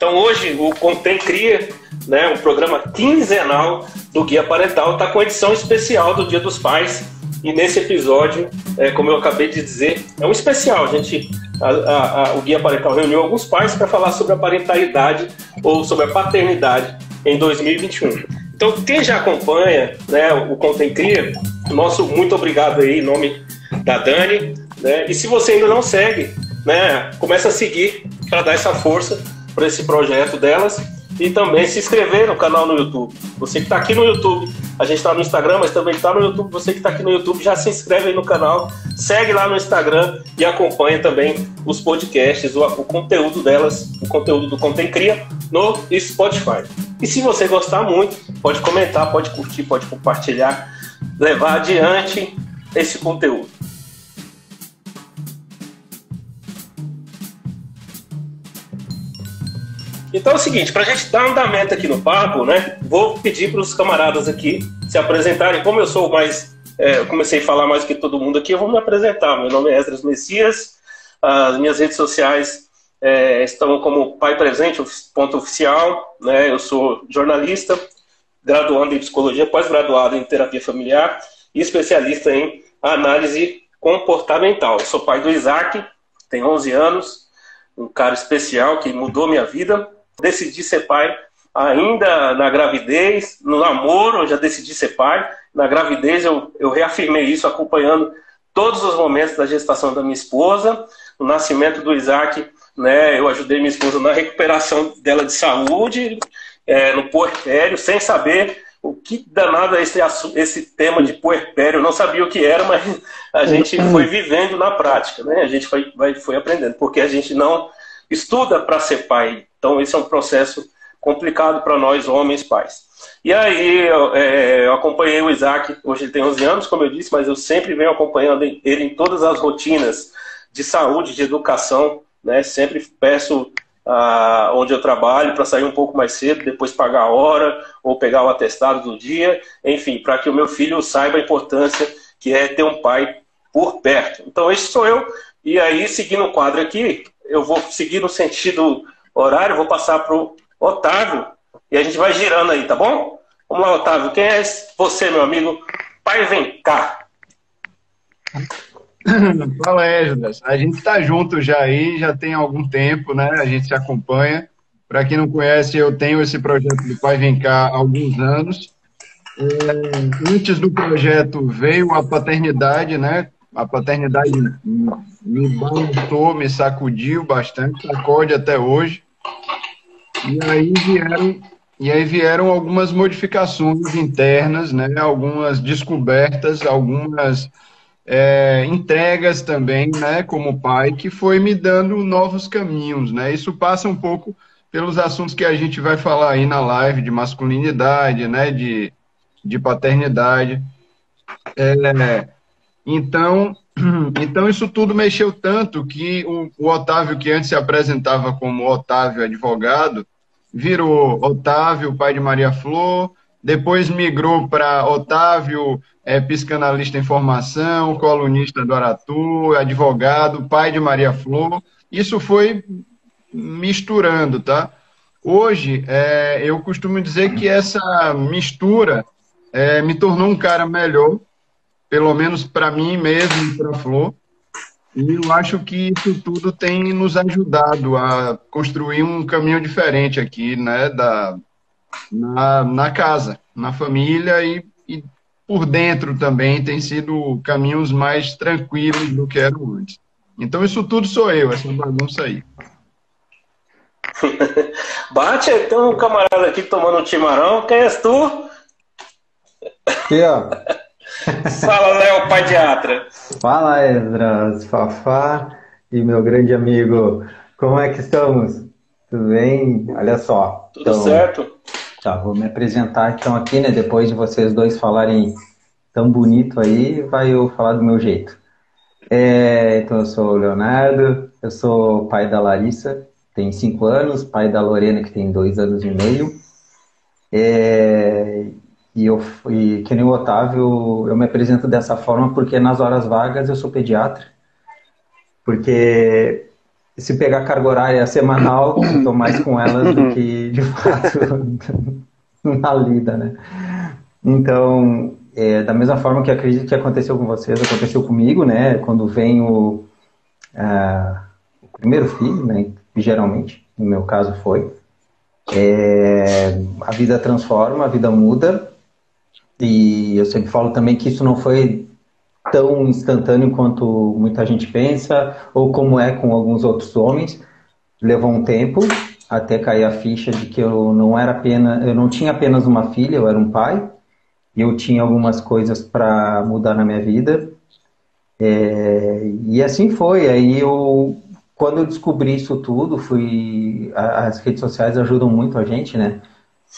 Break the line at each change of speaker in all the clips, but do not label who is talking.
Então hoje o Contém Cria, né, um programa quinzenal do Guia Parental, está com edição especial do Dia dos Pais. E nesse episódio, é, como eu acabei de dizer, é um especial. A gente, a, a, a, o Guia Parental reuniu alguns pais para falar sobre a parentalidade ou sobre a paternidade em 2021. Então, quem já acompanha né, o Contém Cria, nosso muito obrigado aí em nome da Dani. Né? E se você ainda não segue, né, começa a seguir para dar essa força para esse projeto delas e também se inscrever no canal no YouTube. Você que está aqui no YouTube, a gente está no Instagram, mas também está no YouTube. Você que está aqui no YouTube, já se inscreve aí no canal, segue lá no Instagram e acompanha também os podcasts, o, o conteúdo delas, o conteúdo do Contem Cria no Spotify. E se você gostar muito, pode comentar, pode curtir, pode compartilhar, levar adiante esse conteúdo. Então é o seguinte, para a gente dar andamento aqui no papo, né? Vou pedir para os camaradas aqui se apresentarem. Como eu sou mais, é, comecei a falar mais que todo mundo aqui, eu vou me apresentar. Meu nome é Esdras Messias. As minhas redes sociais é, estão como Pai Presente, ponto oficial. Né? Eu sou jornalista, graduando em psicologia, pós-graduado em terapia familiar e especialista em análise comportamental. Eu sou pai do Isaac, tem 11 anos, um cara especial que mudou minha vida decidi ser pai ainda na gravidez, no namoro eu já decidi ser pai, na gravidez eu, eu reafirmei isso acompanhando todos os momentos da gestação da minha esposa, no nascimento do Isaac, né, eu ajudei minha esposa na recuperação dela de saúde, é, no puerpério, sem saber o que danado é esse, esse tema de puerpério, eu não sabia o que era, mas a gente foi vivendo na prática, né? A gente foi, vai, foi aprendendo, porque a gente não estuda para ser pai. Então, esse é um processo complicado para nós, homens pais. E aí, eu, é, eu, acompanhei o Isaac, hoje ele tem 11 anos, como eu disse, mas eu sempre venho acompanhando ele em todas as rotinas de saúde, de educação, né? Sempre peço ah, onde eu trabalho para sair um pouco mais cedo, depois pagar a hora ou pegar o atestado do dia, enfim, para que o meu filho saiba a importância que é ter um pai por perto. Então, esse sou eu. E aí, seguindo o quadro aqui, eu vou seguir no sentido horário, vou passar para o Otávio e a gente vai girando aí, tá bom? Vamos lá, Otávio. Quem é você, meu amigo? Pai, vem cá.
Fala, Esdras. A gente está junto já aí, já tem algum tempo, né? A gente se acompanha. Para quem não conhece, eu tenho esse projeto do Pai Vem Cá há alguns anos. É, antes do projeto veio a paternidade, né? A paternidade me balançou, me sacudiu bastante, sacode até hoje. E aí vieram, e aí vieram algumas modificações internas, né? algumas descobertas, algumas é, entregas também, né, como pai, que foi me dando novos caminhos. Né? Isso passa um pouco pelos assuntos que a gente vai falar aí na live de masculinidade, né, de, de paternidade. É, então, então, isso tudo mexeu tanto que o, o, Otávio, que antes se apresentava como Otávio advogado, virou Otávio, pai de Maria Flor, depois migrou para Otávio, é, psicanalista em formação, colunista do Aratu, advogado, pai de Maria Flor. Isso foi misturando, tá? Hoje, é, eu costumo dizer que essa mistura é, me tornou um cara melhor, pelo menos para mim mesmo e para a Flor. E eu acho que isso tudo tem nos ajudado a construir um caminho diferente aqui, né, da, na, na casa, na família e, e por dentro também tem sido caminhos mais tranquilos do que eram antes. Então isso tudo sou eu, essa bagunça aí.
Bate, tem um camarada aqui tomando um chimarrão, quem és tu?
Aqui, ó.
Fala, Léo Padiatra.
Fala, Esdras, Fafá e meu grande amigo. Como é que estamos? Tudo bem? Olha só.
Tudo então, certo?
Tá, vou me apresentar então aqui, né? Depois de vocês dois falarem tão bonito aí, vai eu falar do meu jeito. É, então, eu sou o Leonardo, eu sou pai da Larissa, tem cinco anos, pai da Lorena, que tem dois anos e meio. É, e eu e que nem o Otávio, eu me apresento dessa forma porque nas horas vagas eu sou pediatra. Porque se pegar carga horária semanal, estou mais com elas do que, de fato, na lida, né? Então, é, da mesma forma que acredito que aconteceu com vocês, aconteceu comigo, né? Quando vem o, uh, o primeiro filho, né? Geralmente, no meu caso foi. É, a vida transforma, a vida muda. E eu sempre falo também que isso não foi tão instantâneo quanto muita gente pensa, ou como é com alguns outros homens. Levou um tempo até cair a ficha de que eu não era apenas, eu não tinha apenas uma filha, eu era um pai. E eu tinha algumas coisas para mudar na minha vida. É, e assim foi. Aí eu, quando eu descobri isso tudo, fui as redes sociais ajudam muito a gente, né?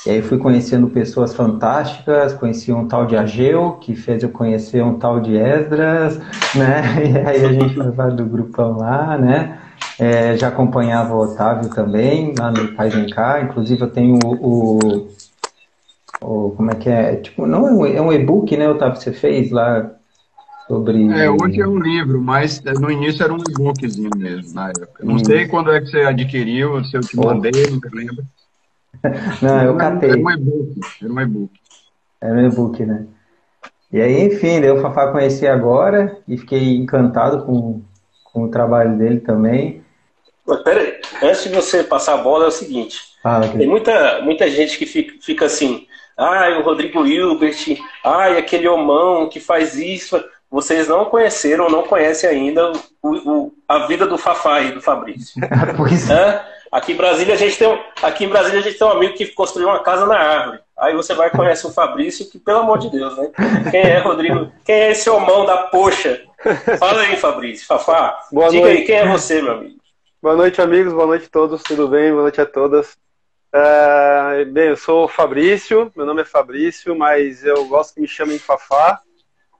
E aí fui conhecendo pessoas fantásticas, conheci um tal de Ageu, que fez eu conhecer um tal de Esdras, né? E aí a gente foi do grupão lá, né? É, já acompanhava o Otávio também, lá no Pai Vem Cá. Inclusive eu tenho o, o, o como é que é? Tipo, não é um, é um e-book, né, Otávio, você fez lá sobre...
É, hoje é um livro, mas no início era um e-bookzinho mesmo, na época. Não hum. sei quando é que você adquiriu, se eu te mandei, nunca lembro.
Não, eu catei.
Era um e-book. Era um e-book.
Era um e-book, né? E aí, enfim, eu o Fafá conheci agora e fiquei encantado com, com o trabalho dele também.
Mas peraí, antes de você passar a bola, é o seguinte: ah, tem muita, muita gente que fica, fica assim, ai, o Rodrigo Hilbert, ai, aquele homão que faz isso. Vocês não conheceram, não conhecem ainda o, o, a vida do Fafá e do Fabrício. pois é. Aqui em Brasília a gente tem um, aqui em Brasília a gente tem um amigo que construiu uma casa na árvore. Aí você vai conhecer o Fabrício, que pelo amor de Deus, né? Quem é Rodrigo? Quem é esse homão da poxa? Fala aí, Fabrício, Fafá. Boa Diga noite. aí, quem é você, meu amigo?
Boa noite, amigos. Boa noite a todos. Tudo bem? Boa noite a todas. Uh, bem, eu sou o Fabrício. Meu nome é Fabrício, mas eu gosto que me chamem Fafá.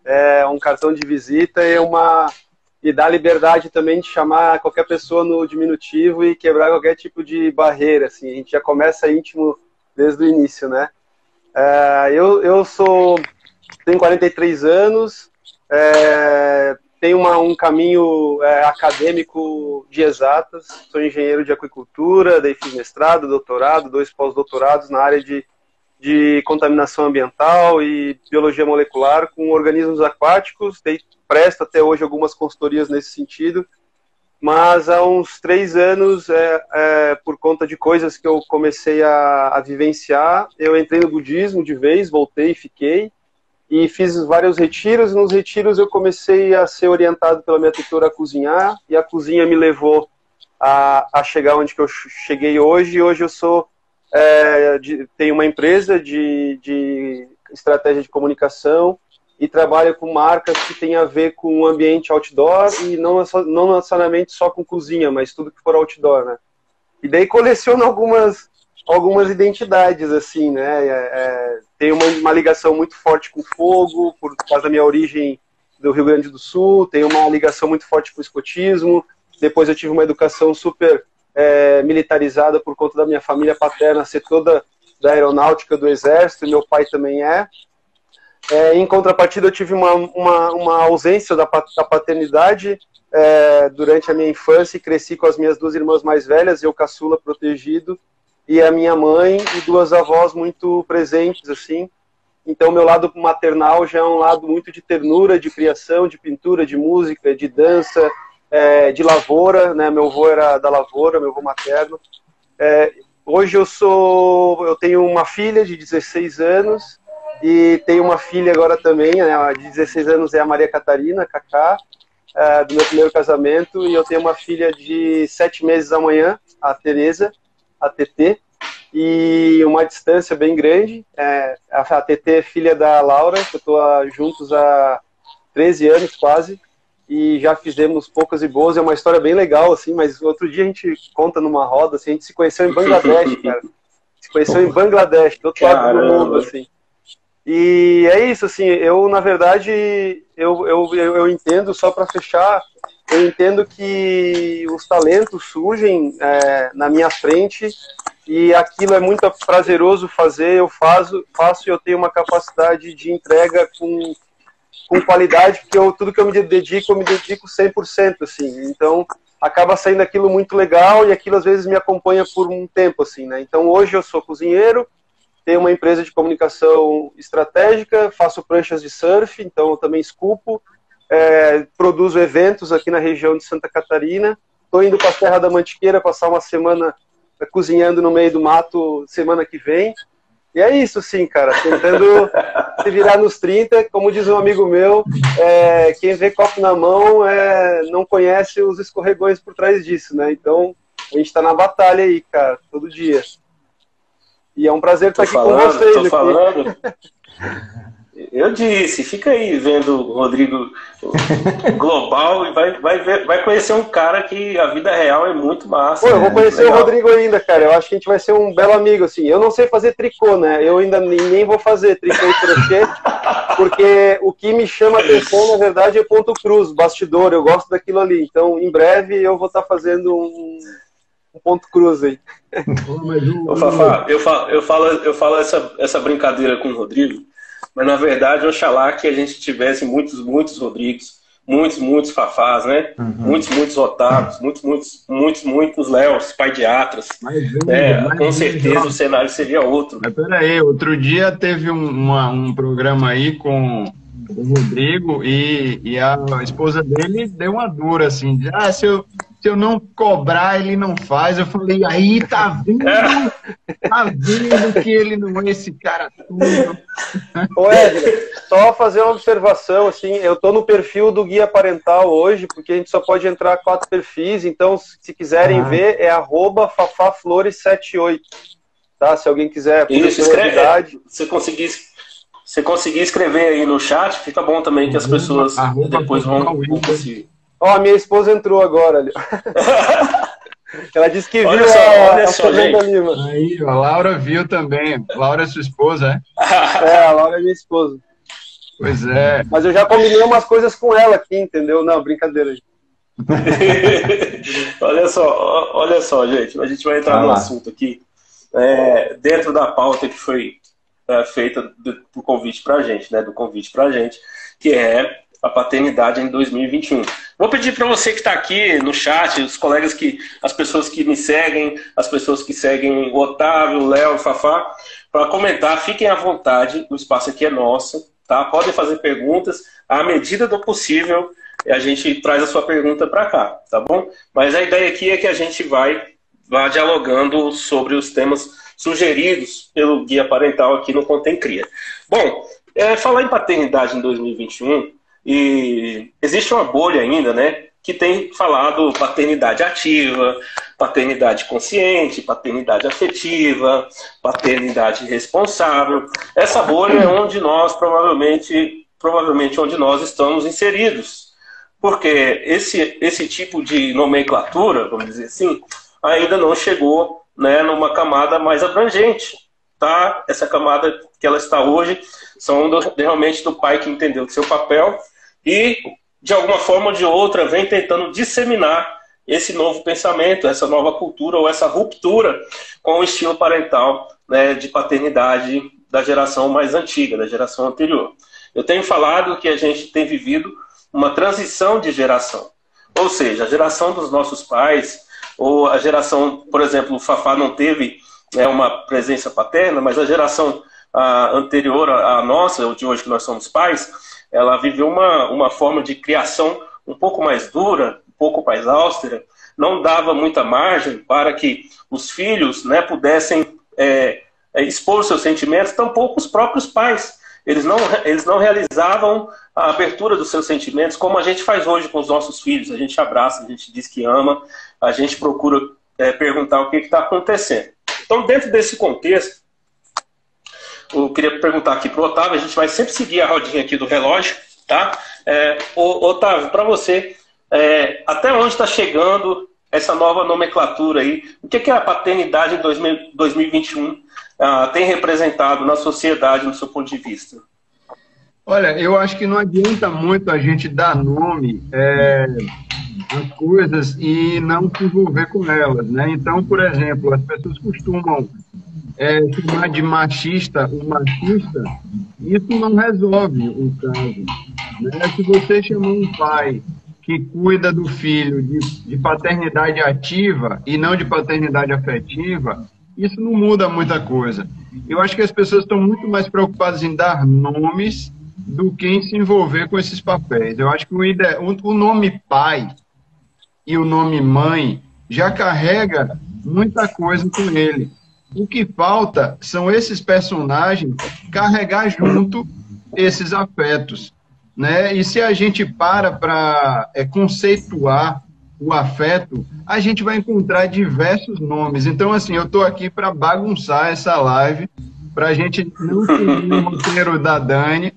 É um cartão de visita e uma e dá liberdade também de chamar qualquer pessoa no diminutivo e quebrar qualquer tipo de barreira, assim, a gente já começa íntimo desde o início, né? É, eu, eu sou, tenho 43 anos, é, tenho uma, um caminho é, acadêmico de exatas, sou engenheiro de aquicultura, daí fiz mestrado, doutorado, dois pós-doutorados na área de, de contaminação ambiental e biologia molecular com organismos aquáticos, daí presto até hoje algumas consultorias nesse sentido, mas há uns três anos, é, é, por conta de coisas que eu comecei a, a, vivenciar, eu entrei no budismo de vez, voltei, fiquei, e fiz vários retiros, e nos retiros eu comecei a ser orientado pela minha tutora a cozinhar, e a cozinha me levou a, a chegar onde que eu cheguei hoje, e hoje eu sou, é, de, tenho uma empresa de, de estratégia de comunicação, e trabalha com marcas que tem a ver com o ambiente outdoor e não, não necessariamente só com cozinha, mas tudo que for outdoor, né? E daí coleciono algumas, algumas identidades, assim, né? É, é, tem uma, uma ligação muito forte com fogo, por causa da minha origem do Rio Grande do Sul, tem uma ligação muito forte com o escotismo, depois eu tive uma educação super é, militarizada por conta da minha família paterna ser toda da aeronáutica do exército, meu pai também é. É, em contrapartida, eu tive uma, uma, uma ausência da, da paternidade é, durante a minha infância e cresci com as minhas duas irmãs mais velhas, eu caçula protegido, e a minha mãe e duas avós muito presentes, assim. Então, meu lado maternal já é um lado muito de ternura, de criação, de pintura, de música, de dança, é, de lavoura, né? Meu avô era da lavoura, meu avô materno. É, hoje eu sou, eu tenho uma filha de 16 anos e tenho uma filha agora também, né, de 16 anos, é a Maria Catarina, Cacá, é, do meu primeiro casamento. E eu tenho uma filha de sete meses amanhã, a Tereza, a TT. E uma distância bem grande. É, a TT é filha da Laura, que eu estou juntos há 13 anos quase. E já fizemos poucas e boas. É uma história bem legal, assim, mas outro dia a gente conta numa roda, assim, a gente se conheceu em Bangladesh, cara. Se conheceu em Bangladesh, do outro lado do mundo, assim. E é isso, assim, eu, na verdade, eu, eu, eu entendo, só para fechar, eu entendo que os talentos surgem é, na minha frente e aquilo é muito prazeroso fazer, eu faço, faço e eu tenho uma capacidade de entrega com, com qualidade, porque eu, tudo que eu me dedico, eu me dedico 100%, assim. Então, acaba saindo aquilo muito legal e aquilo às vezes me acompanha por um tempo, assim, né? Então hoje eu sou cozinheiro, tenho uma empresa de comunicação estratégica, faço pranchas de surf, então eu também esculpo, é, produzo eventos aqui na região de Santa Catarina, estou indo para a Serra da Mantiqueira passar uma semana cozinhando no meio do mato semana que vem, e é isso, sim, cara. Tentando se virar nos 30, como diz um amigo meu, é, quem vê copo na mão é, não conhece os escorregões por trás disso, né? Então, a gente tá na batalha aí, cara, todo dia. E é um prazer estar aqui falando, com vocês. Tô aqui. falando.
Eu disse, fica aí vendo o Rodrigo global e vai, vai, ver, vai conhecer um cara que a vida real é muito massa.
Pô, eu vou conhecer o Rodrigo ainda, cara. Eu acho que a gente vai ser um belo amigo, assim. Eu não sei fazer tricô, né? Eu ainda nem, vou fazer tricô e crochê, porque o que me chama atenção, na verdade, é ponto cruz, bastidor. Eu gosto daquilo ali. Então, em breve, eu vou estar fazendo um, um ponto cruz aí.
Ô, Fafá, eu falo, eu falo, eu falo essa, essa brincadeira com o Rodrigo mas na verdade, oxalá que a gente tivesse muitos, muitos Rodrigues, muitos, muitos Fafás, né? Uhum. Muitos, muitos Otávio, muitos, muitos, muitos, muitos Léos, paidiatras. É, com certeza o cenário seria outro.
Mas peraí, outro dia teve um, uma, um programa aí com o Rodrigo e, e a esposa dele deu uma dura assim, de, ah, se eu, se eu não cobrar, ele não faz. Eu falei, aí tá vendo? Tá vendo que ele não é esse cara tudo.
Ô Edgar, só fazer uma observação, assim, eu tô no perfil do Guia Parental hoje, porque a gente só pode entrar quatro perfis, então se quiserem ah. ver, é arroba fafaflores78. Tá? Se alguém quiser
Isso, escreve, você conseguir você conseguir escrever aí no chat, fica bom também que as pessoas depois vão, vão conseguir.
Ó, a minha esposa entrou agora ali. Ela disse que
olha
viu
só,
a,
olha a só,
Lima. Aí, a Laura viu também. Laura é sua esposa,
é? é, a Laura é minha esposa.
Pois é.
Mas eu já combinei umas coisas com ela aqui, entendeu? Não, brincadeira.
olha só, olha só, gente. A gente vai entrar ah, no assunto aqui. É, dentro da pauta que foi é, feita do, do convite para a gente, né? Do convite para a gente, que é a paternidade em 2021. Vou pedir para você que está aqui no chat, os colegas que, as pessoas que me seguem, as pessoas que seguem o Otávio, o Léo, o Fafá, para comentar, fiquem à vontade, o espaço aqui é nosso, tá? Podem fazer perguntas, à medida do possível, a gente traz a sua pergunta para cá, tá bom? Mas a ideia aqui é que a gente vai, vai dialogando sobre os temas sugeridos pelo Guia Parental aqui no Contém Cria. Bom, é, falar em paternidade em 2021 e existe uma bolha ainda, né? Que tem falado paternidade ativa, paternidade consciente, paternidade afetiva, paternidade responsável. Essa bolha é onde nós provavelmente, provavelmente onde nós estamos inseridos. Porque esse, esse tipo de nomenclatura, vamos dizer assim, ainda não chegou né, numa camada mais abrangente. Tá? Essa camada que ela está hoje são do, realmente do pai que entendeu o seu papel e, de alguma forma ou de outra, vem tentando disseminar esse novo pensamento, essa nova cultura ou essa ruptura com o estilo parental né, de paternidade da geração mais antiga, da geração anterior. Eu tenho falado que a gente tem vivido uma transição de geração. Ou seja, a geração dos nossos pais, ou a geração, por exemplo, o Fafá não teve né, uma presença paterna, mas a geração a, anterior à nossa, de hoje que nós somos pais, ela viveu uma, uma forma de criação um pouco mais dura, um pouco mais austera, não dava muita margem para que os filhos né, pudessem é, é, expor seus sentimentos, tampouco os próprios pais. Eles não, eles não realizavam a abertura dos seus sentimentos como a gente faz hoje com os nossos filhos. A gente abraça, a gente diz que ama, a gente procura é, perguntar o que está acontecendo. Então, dentro desse contexto, eu queria perguntar aqui para o Otávio, a gente vai sempre seguir a rodinha aqui do relógio, tá? É, Otávio, para você, é, até onde está chegando essa nova nomenclatura aí? O que, que a paternidade em 2000, 2021 ah, tem representado na sociedade, no seu ponto de vista?
Olha, eu acho que não adianta muito a gente dar nome é, às coisas e não se envolver com elas, né? Então, por exemplo, as pessoas costumam é, chamar de machista o machista, isso não resolve o caso. Né? Se você chamar um pai que cuida do filho de, de paternidade ativa e não de paternidade afetiva, isso não muda muita coisa. Eu acho que as pessoas estão muito mais preocupadas em dar nomes do que em se envolver com esses papéis. Eu acho que o, ide... o nome pai e o nome mãe já carrega muita coisa com ele. O que falta são esses personagens carregar junto esses afetos. Né? E se a gente para para é, conceituar o afeto, a gente vai encontrar diversos nomes. Então, assim, eu estou aqui para bagunçar essa live, para a gente não seguir o roteiro da Dani,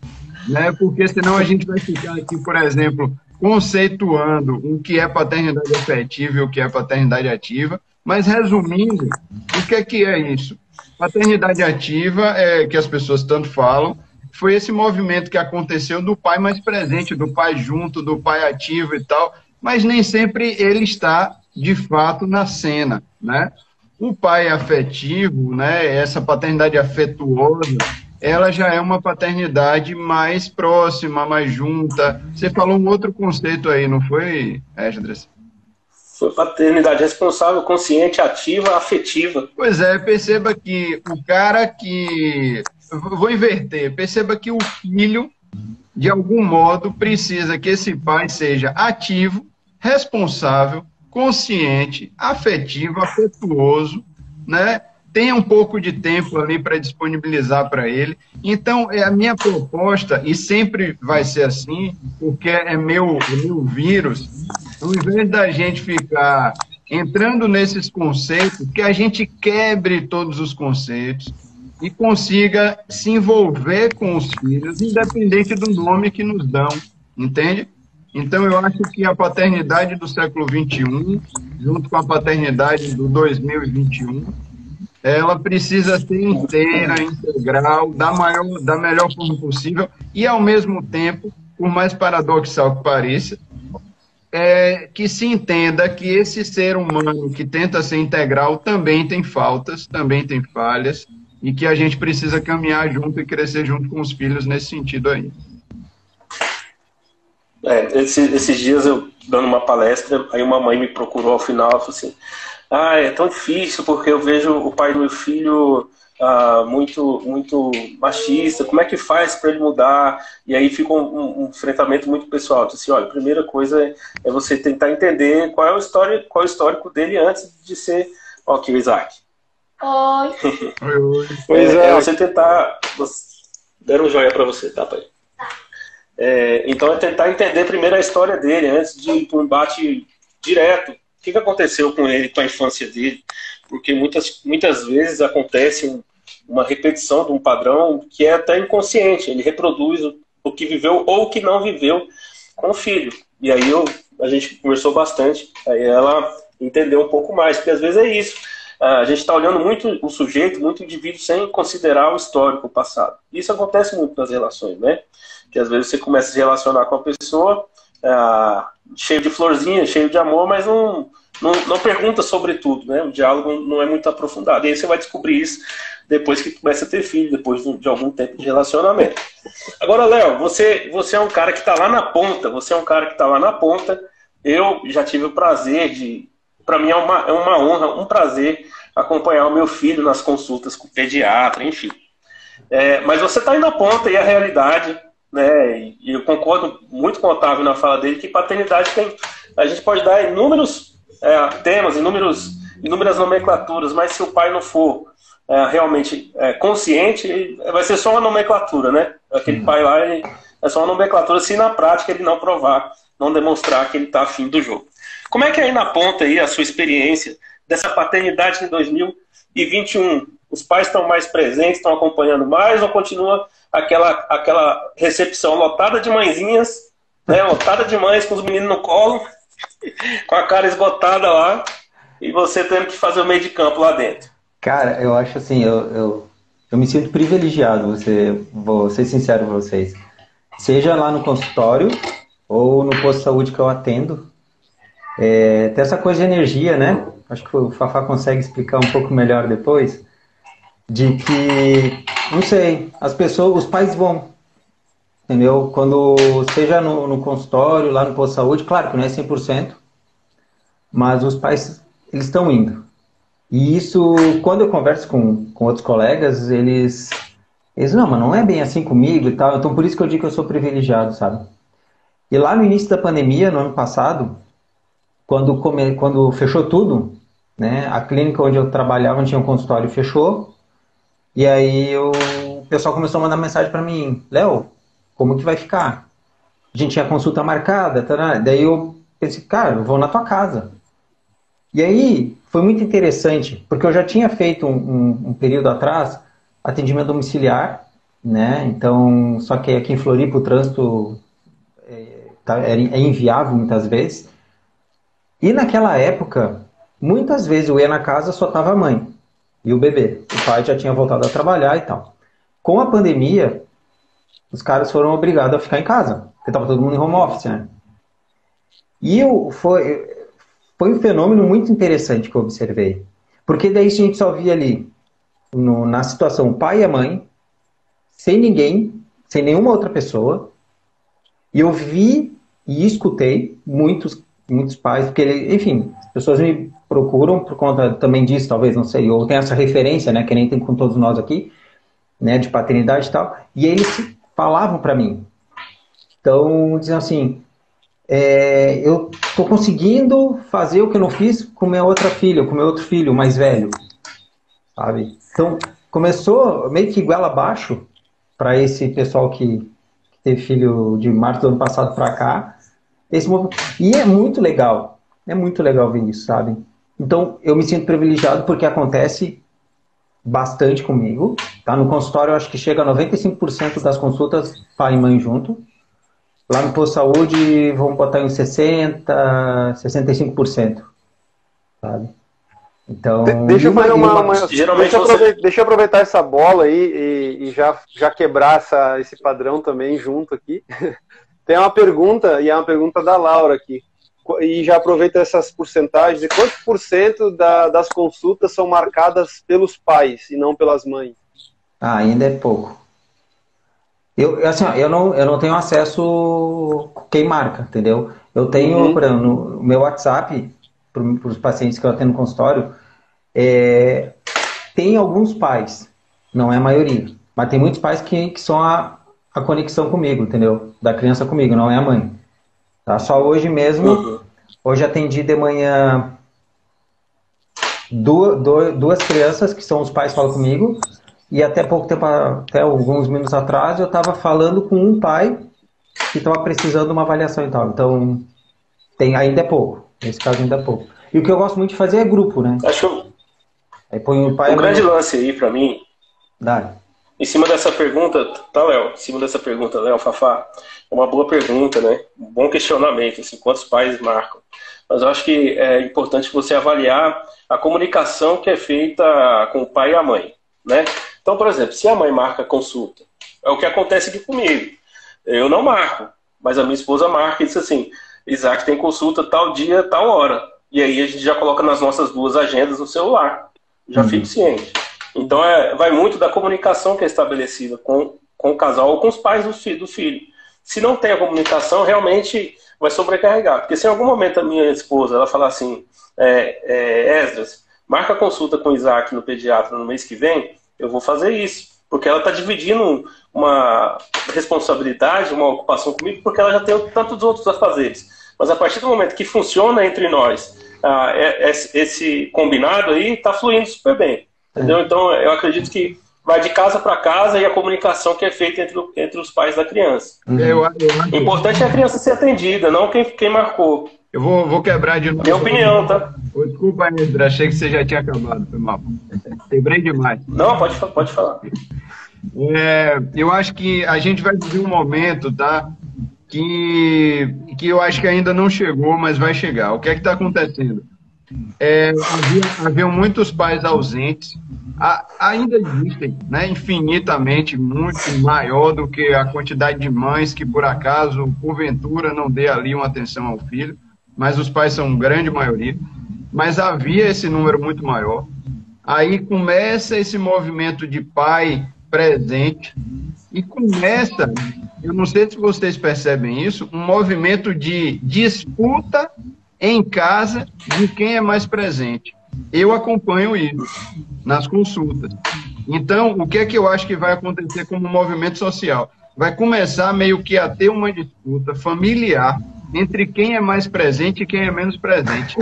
né? porque senão a gente vai ficar aqui, por exemplo, conceituando o que é paternidade afetiva e o que é paternidade ativa. Mas, resumindo, o que é que é isso? Paternidade ativa é que as pessoas tanto falam, foi esse movimento que aconteceu do pai mais presente, do pai junto, do pai ativo e tal, mas nem sempre ele está de fato na cena, né? O pai afetivo, né, essa paternidade afetuosa, ela já é uma paternidade mais próxima, mais junta. Você falou um outro conceito aí, não foi, Esdras?
Foi paternidade responsável, consciente, ativa, afetiva.
Pois é, perceba que o cara que vou inverter. Perceba que o filho, de algum modo, precisa que esse pai seja ativo, responsável, consciente, afetivo, afetuoso, né? Tenha um pouco de tempo ali para disponibilizar para ele. Então, é a minha proposta, e sempre vai ser assim, porque é meu, é meu vírus, ao invés da gente ficar entrando nesses conceitos, que a gente quebre todos os conceitos, e consiga se envolver com os filhos, independente do nome que nos dão, entende? Então, eu acho que a paternidade do século XXI, junto com a paternidade do 2021, ela precisa ser inteira, integral, da, maior, da melhor forma possível, e, ao mesmo tempo, por mais paradoxal que pareça, é, que se entenda que esse ser humano que tenta ser integral também tem faltas, também tem falhas, e que a gente precisa caminhar junto e crescer junto com os filhos nesse sentido aí.
É, esses, esses dias eu dando uma palestra, aí uma mãe me procurou ao final falou assim: Ah, é tão difícil porque eu vejo o pai do meu filho ah, muito, muito machista, como é que faz para ele mudar? E aí fica um, um, enfrentamento muito pessoal. Disse assim: olha, a primeira coisa é, você tentar entender qual é, o história, qual é o histórico dele antes de ser. Ok, Isaac.
Oi.
oi, oi. Pois é, é, você tentar. Deram um joia pra você, tá, pai? Tá. É, então é tentar entender primeiro a história dele, antes de ir para um embate direto. Que, que aconteceu com ele, com a infância dele? Porque muitas, muitas vezes acontece um, uma repetição de um padrão que é até inconsciente. Ele reproduz o, o que viveu ou o que não viveu com o filho. E aí eu, a gente conversou bastante. Aí ela entendeu um pouco mais, porque às vezes é isso a gente está olhando muito o sujeito, muito o indivíduo, sem considerar o histórico, o passado. Isso acontece muito nas relações, né? Que às vezes você começa a se relacionar com a pessoa é, cheio de florzinha, cheio de amor, mas não, não, não, pergunta sobre tudo, né? O diálogo não é muito aprofundado. E aí você vai descobrir isso depois que começa a ter filho, depois de algum tempo de relacionamento. Agora, Léo, você, você é um cara que está lá na ponta, você é um cara que está lá na ponta. Eu já tive o prazer de para mim é uma, é uma honra, um prazer acompanhar o meu filho nas consultas com o pediatra, enfim. É, mas você está aí na ponta e a realidade, né? E eu concordo muito com o Otávio na fala dele que paternidade tem. A gente pode dar inúmeros é, temas, inúmeros, inúmeras nomenclaturas, mas se o pai não for é, realmente é, consciente, vai ser só uma nomenclatura, né? Aquele hum. pai lá ele, é só uma nomenclatura se na prática ele não provar, não demonstrar que ele está afim do jogo. Como é que é aí na ponta aí a sua experiência dessa paternidade em 2021? Os pais estão mais presentes, estão acompanhando mais ou continua aquela, aquela recepção lotada de mãezinhas, né, lotada de mães com os meninos no colo, com a cara esgotada lá e você tendo que fazer o meio de campo lá dentro?
Cara, eu acho assim, eu, eu, eu me sinto privilegiado, você, vou ser sincero com vocês. Seja lá no consultório ou no posto de saúde que eu atendo, é, tem essa coisa de energia, né? Acho que o Fafá consegue explicar um pouco melhor depois. De que, não sei, as pessoas, os pais vão. entendeu? Quando seja no, no consultório, lá no posto de saúde, claro que não é 100%, mas os pais, eles estão indo. E isso, quando eu converso com, com outros colegas, eles, eles, não, mas não é bem assim comigo e tal, então por isso que eu digo que eu sou privilegiado, sabe? E lá no início da pandemia, no ano passado, quando, come, quando fechou tudo, né, a clínica onde eu trabalhava, tinha um consultório, fechou, e aí eu, o pessoal começou a mandar mensagem para mim, Léo, como que vai ficar? A gente tinha consulta marcada, tá, daí eu pensei, cara, eu vou na tua casa. E aí foi muito interessante, porque eu já tinha feito um, um, um período atrás atendimento domiciliar, né? Então, só que aqui em Floripa o trânsito é, tá, é, é inviável muitas vezes. E naquela época, muitas vezes eu ia na casa só tava a mãe e o bebê. O pai já tinha voltado a trabalhar e tal. Com a pandemia, os caras foram obrigados a ficar em casa, porque estava todo mundo em home office, né? E eu, foi, foi um fenômeno muito interessante que eu observei. Porque daí a gente só via ali, no, na situação, o pai e a mãe, sem ninguém, sem nenhuma outra pessoa. E eu vi e escutei muitos, muitos pais, porque, enfim, as pessoas me procuram por conta também disso, talvez, não sei, ou tem essa referência, né, que nem tem com todos nós aqui, né, de paternidade e tal, e eles falavam para mim. Então, diziam assim, é, eu estou conseguindo fazer o que eu não fiz com minha outra filha, com meu outro filho mais velho, sabe? Então, começou meio que igual abaixo para esse pessoal que, que, teve filho de março do ano passado para cá. Esse E é muito legal, é muito legal ver isso, sabe? Então, eu me sinto privilegiado porque acontece bastante comigo. Tá? No consultório, eu acho que chega a 95% das consultas pai e mãe junto. Lá no posto de saúde, vamos botar em 60%, 65%. Sabe? Então,
deixa eu fazer uma, uma geralmente deixa, eu você... deixa eu aproveitar essa bola aí e, e, já, já quebrar essa, esse padrão também junto aqui. Tem uma pergunta, e é uma pergunta da Laura aqui e já aproveita essas porcentagens, quantos por cento da, das consultas são marcadas pelos pais e não pelas mães?
Ah, ainda é pouco. Eu, assim, eu, não, eu não tenho acesso quem marca, entendeu? Eu tenho, uhum. por exemplo, no meu WhatsApp, para os pacientes que eu atendo no consultório, é, tem alguns pais, não é a maioria, mas tem muitos pais que, que são a, a conexão comigo, entendeu? Da criança comigo, não é a mãe. Tá? Só hoje mesmo, uhum. hoje atendi de manhã duas, duas crianças que são os pais falam comigo e até pouco tempo, até alguns minutos atrás, eu estava falando com um pai que estava precisando de uma avaliação e tal. Então, tem, ainda é pouco. Nesse caso, ainda é pouco. E o que eu gosto muito de fazer é grupo, né?
Acho Aí põe o pai. Um grande lance aí para mim.
Dá.
Em cima dessa pergunta, tá, Léo? Em cima dessa pergunta, Léo, Fafá, é uma boa pergunta, né? Um bom questionamento, assim, quantos pais marcam? Mas eu acho que é importante você avaliar a comunicação que é feita com o pai e a mãe, né? Então, por exemplo, se a mãe marca consulta, é o que acontece aqui comigo. Eu não marco, mas a minha esposa marca e diz assim: Isaac tem consulta tal dia, tal hora. E aí a gente já coloca nas nossas duas agendas no celular. Já uhum. fico ciente. Então é, vai muito da comunicação que é estabelecida com, com o casal ou com os pais do filho, do filho. Se não tem a comunicação, realmente vai sobrecarregar. Porque se em algum momento a minha esposa ela falar assim, é, é, Esdras, marca consulta com o Isaac no pediatra no mês que vem, eu vou fazer isso. Porque ela está dividindo uma responsabilidade, uma ocupação comigo, porque ela já tem tantos outros afazeres. Mas a partir do momento que funciona entre nós, ah, é, é, esse combinado aí está fluindo super bem. Entendeu? Então, eu acredito que vai de casa para casa e a comunicação que é feita entre, entre os pais da criança. Uhum. Eu, eu, o importante é a criança ser atendida, não quem, quem marcou.
Eu vou, vou quebrar de novo.
Minha opinião, tá?
Desculpa, André, achei que você já tinha acabado, foi mal. Quebrei demais.
Não, pode, pode falar.
É, eu acho que a gente vai viver um momento, tá? Que, que eu acho que ainda não chegou, mas vai chegar. O que é que está acontecendo? É, havia, haviam muitos pais ausentes, a, ainda existem, né, infinitamente muito maior do que a quantidade de mães que, por acaso, porventura, não dê ali uma atenção ao filho, mas os pais são grande maioria. Mas havia esse número muito maior. Aí começa esse movimento de pai presente e começa eu não sei se vocês percebem isso, um movimento de disputa em casa de quem é mais presente. Eu acompanho isso nas consultas. Então, o que é que eu acho que vai acontecer como movimento social? Vai começar meio que a ter uma disputa familiar entre quem é mais presente e quem é menos presente.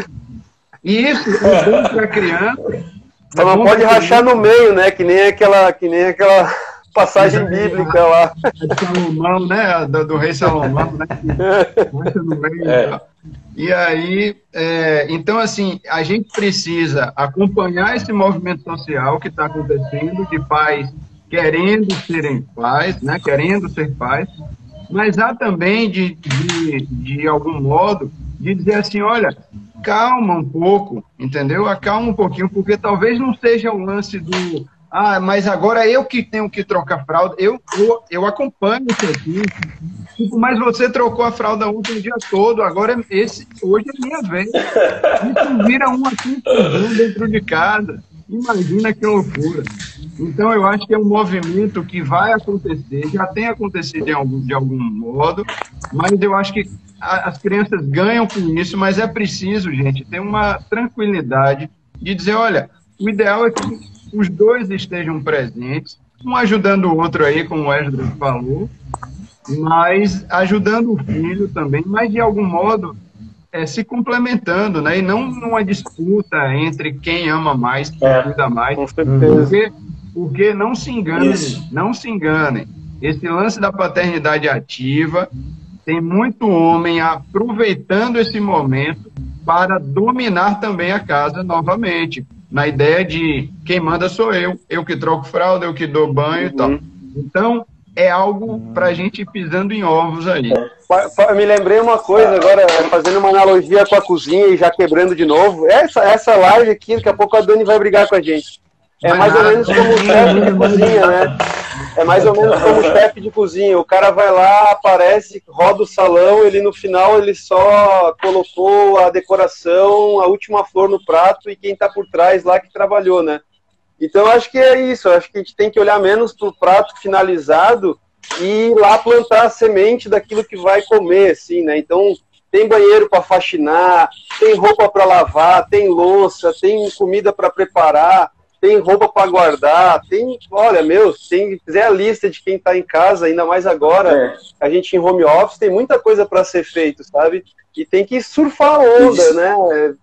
E isso é bom para a criança.
Só não pode rachar no meio, né? Que nem aquela, que nem aquela passagem bíblica lá.
Salomão, né? Do, do rei Salomão, né? no meio, é. E aí, é, então, assim, a gente precisa acompanhar esse movimento social que está acontecendo, de pais querendo serem pais, né, querendo ser pais, mas há também, de, de, de algum modo, de dizer assim, olha, calma um pouco, entendeu? Acalma um pouquinho, porque talvez não seja o lance do ah, mas agora eu que tenho que trocar fralda. Eu, eu, eu acompanho isso aqui. Tipo, mas você trocou a fralda ontem o dia todo, agora esse, hoje é minha vez. Isso vira um assim dentro de casa. Imagina que loucura. Então eu acho que é um movimento que vai acontecer, já tem acontecido de algum, de algum modo, mas eu acho que a, as crianças ganham com isso, mas é preciso, gente, ter uma tranquilidade de dizer, olha, o ideal é que os dois estejam presentes, um ajudando o outro aí, como o Esdras falou, mas ajudando o filho também, mas de algum modo é, se complementando, né? E não numa disputa entre quem ama mais, quem é, cuida mais. Com certeza. Porque, porque não se enganem, Isso. não se enganem. Esse lance da paternidade ativa tem muito homem aproveitando esse momento para dominar também a casa novamente na ideia de quem manda sou eu, eu que troco fralda, eu que dou banho uhum. e tal. Uhum. Então, é algo para a gente ir pisando em ovos aí.
Eu me lembrei uma coisa agora, fazendo uma analogia com a cozinha e já quebrando de novo. Essa, essa live aqui, daqui a pouco a Dani vai brigar com a gente. É mais ou menos como o chefe de cozinha, né? É mais ou menos como chefe de cozinha. O cara vai lá, aparece, roda o salão, ele no final ele só colocou a decoração, a última flor no prato e quem está por trás lá que trabalhou, né? Então acho que é isso. Acho que a gente tem que olhar menos para o prato finalizado e ir lá plantar a semente daquilo que vai comer, assim, né? Então tem banheiro para faxinar, tem roupa para lavar, tem louça, tem comida para preparar tem roupa para guardar, tem, olha, meu, tem fizer a lista de quem está em casa, ainda mais agora, é. a gente em home office tem muita coisa para ser feito, sabe? E tem que surfar a onda, isso. né?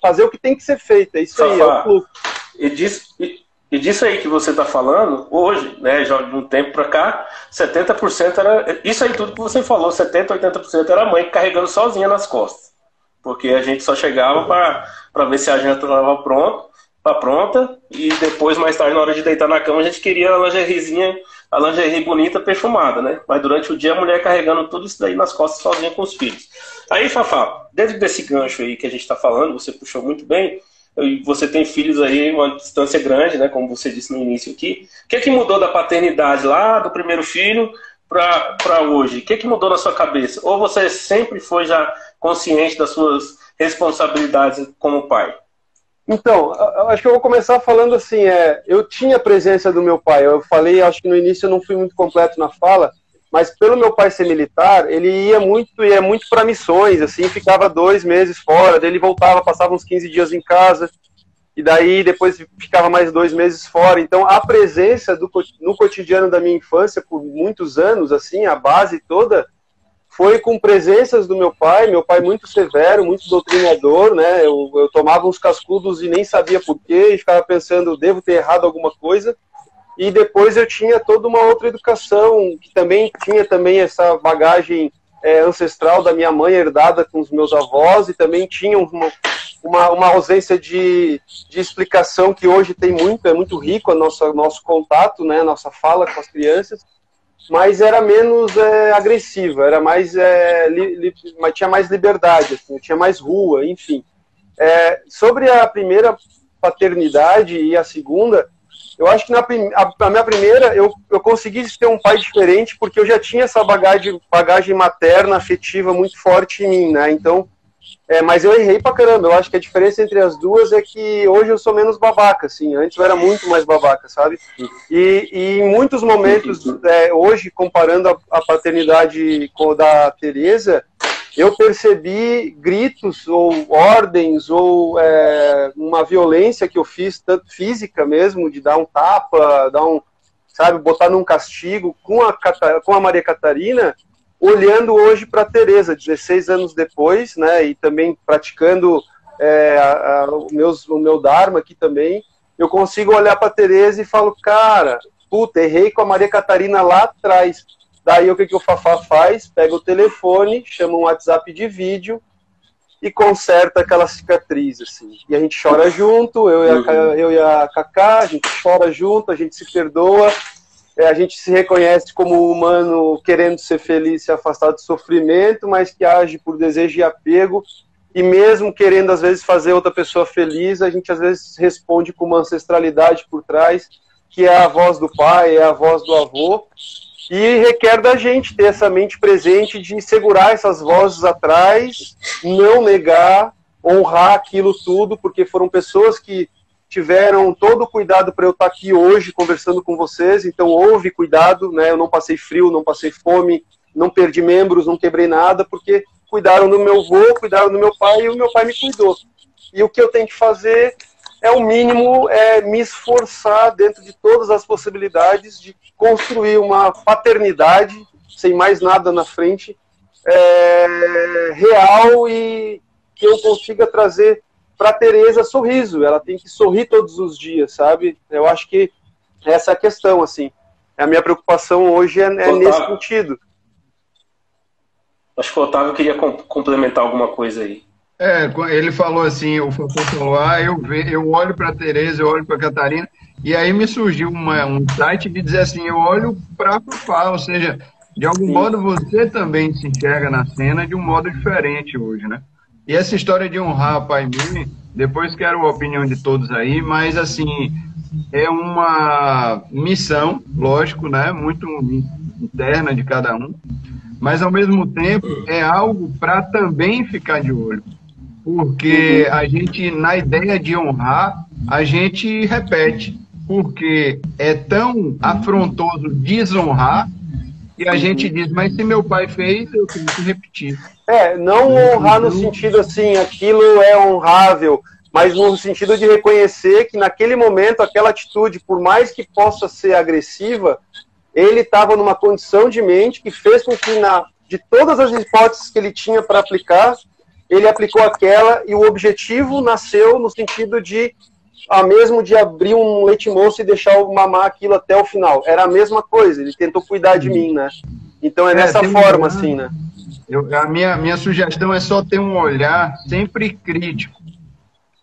Fazer o que tem que ser feito, é isso aí, é o fluxo.
E disso, e, e disso aí que você está falando, hoje, né, já de um tempo para cá, 70% era. Isso aí tudo que você falou, 70%, 80% era a mãe carregando sozinha nas costas. Porque a gente só chegava para ver se a janta estava pronta tá pronta e depois, mais tarde, na hora de deitar na cama, a gente queria a lingeriezinha, a lingerie bonita, perfumada, né? Mas durante o dia a mulher carregando tudo isso daí nas costas sozinha com os filhos. Aí, Fafá, dentro desse gancho aí que a gente está falando, você puxou muito bem, e você tem filhos aí uma distância grande, né? Como você disse no início aqui. O que é que mudou da paternidade lá do primeiro filho para hoje? O que é que mudou na sua cabeça? Ou você sempre foi já consciente das suas responsabilidades como pai?
Então, acho que eu vou começar falando assim, é, eu tinha a presença do meu pai, eu falei, acho que no início eu não fui muito completo na fala, mas pelo meu pai ser militar, ele ia muito, ia muito para missões, assim, ficava dois meses fora, daí ele voltava, passava uns 15 dias em casa, e daí depois ficava mais dois meses fora. Então, a presença do, no cotidiano da minha infância, por muitos anos, assim, a base toda, foi com presenças do meu pai, meu pai muito severo, muito doutrinador, né? Eu, eu tomava uns cascudos e nem sabia porquê, e ficava pensando, devo ter errado alguma coisa. E depois eu tinha toda uma outra educação, que também tinha também essa bagagem é, ancestral da minha mãe, herdada com os meus avós, e também tinha uma, uma, uma ausência de, de explicação que hoje tem muito, é muito rico a nossa, nosso contato, né? Nossa fala com as crianças mas era menos é, agressiva, era mais é, li, li, tinha mais liberdade, assim, tinha mais rua, enfim. É, sobre a primeira paternidade e a segunda, eu acho que na, a, minha primeira eu, eu consegui ter um pai diferente porque eu já tinha essa bagagem, bagagem materna, afetiva muito forte em mim, né? Então É, mas eu errei pra caramba. Eu acho que a diferença entre as duas é que hoje eu sou menos babaca, assim. Antes eu era muito mais babaca, sabe? E, e em muitos momentos, é, hoje, comparando a, a paternidade com a da Tereza, eu percebi gritos ou ordens ou é, uma violência que eu fiz, tanto física mesmo, de dar um tapa, dar um, sabe, botar num castigo com a, com a Maria Catarina, olhando hoje para a Tereza, 16 anos depois, né, e também praticando é, a, a, o, meus, o meu Dharma aqui também, eu consigo olhar para a Tereza e falo, cara, puta, errei com a Maria Catarina lá atrás. Daí o que, que o Fafá faz? Pega o telefone, chama um WhatsApp de vídeo e conserta aquela cicatriz, assim. E a gente chora junto, eu e a, eu e a Cacá, a gente chora junto, a gente se perdoa, a gente se reconhece como humano querendo ser feliz, se afastar do sofrimento, mas que age por desejo e apego, e mesmo querendo às vezes fazer outra pessoa feliz, a gente às vezes responde com uma ancestralidade por trás, que é a voz do pai, é a voz do avô, e requer da gente ter essa mente presente de segurar essas vozes atrás, não negar, honrar aquilo tudo, porque foram pessoas que tiveram todo o cuidado para eu estar aqui hoje conversando com vocês, então houve cuidado, né? Eu não passei frio, não passei fome, não perdi membros, não quebrei nada, porque cuidaram do meu avô, cuidaram do meu pai e o meu pai me cuidou. E o que eu tenho que fazer é o mínimo, é me esforçar dentro de todas as possibilidades de construir uma paternidade, sem mais nada na frente, é, real e que eu consiga trazer para Teresa sorriso. Ela tem que sorrir todos os dias, sabe? Eu acho que essa é a questão, assim. A minha preocupação hoje é, é nesse sentido.
Acho que o Otávio queria complementar alguma coisa aí.
É, ele falou assim, o Fofo falou, ah, eu, ve, eu olho para a Tereza, eu olho para a Catarina, e aí me surgiu uma, um site de dizer assim, eu olho para Fafá, ou seja, de algum Sim. modo você também se enxerga na cena de um modo diferente hoje, né? E essa história de honrar pai mãe, depois quero a opinião de todos aí, mas assim, é uma missão, lógico, né? Muito interna de cada um, mas ao mesmo tempo é algo para também ficar de olho. Porque a gente, na ideia de honrar, a gente repete. Porque é tão afrontoso desonrar e a gente diz, mas se meu pai fez, eu tenho que repetir.
É, não honrar no sentido assim, aquilo é honrável, mas no sentido de reconhecer que naquele momento, aquela atitude, por mais que possa ser agressiva, ele estava numa condição de mente que fez com que, na, de todas as hipóteses que ele tinha para aplicar, ele aplicou aquela e o objetivo nasceu no sentido de a mesmo de abrir um leite moço e deixar eu mamar aquilo até o final. Era a mesma coisa, ele tentou cuidar de mim, né? Então é, é dessa forma, um... assim, né?
Eu, a minha, minha sugestão é só ter um olhar sempre crítico,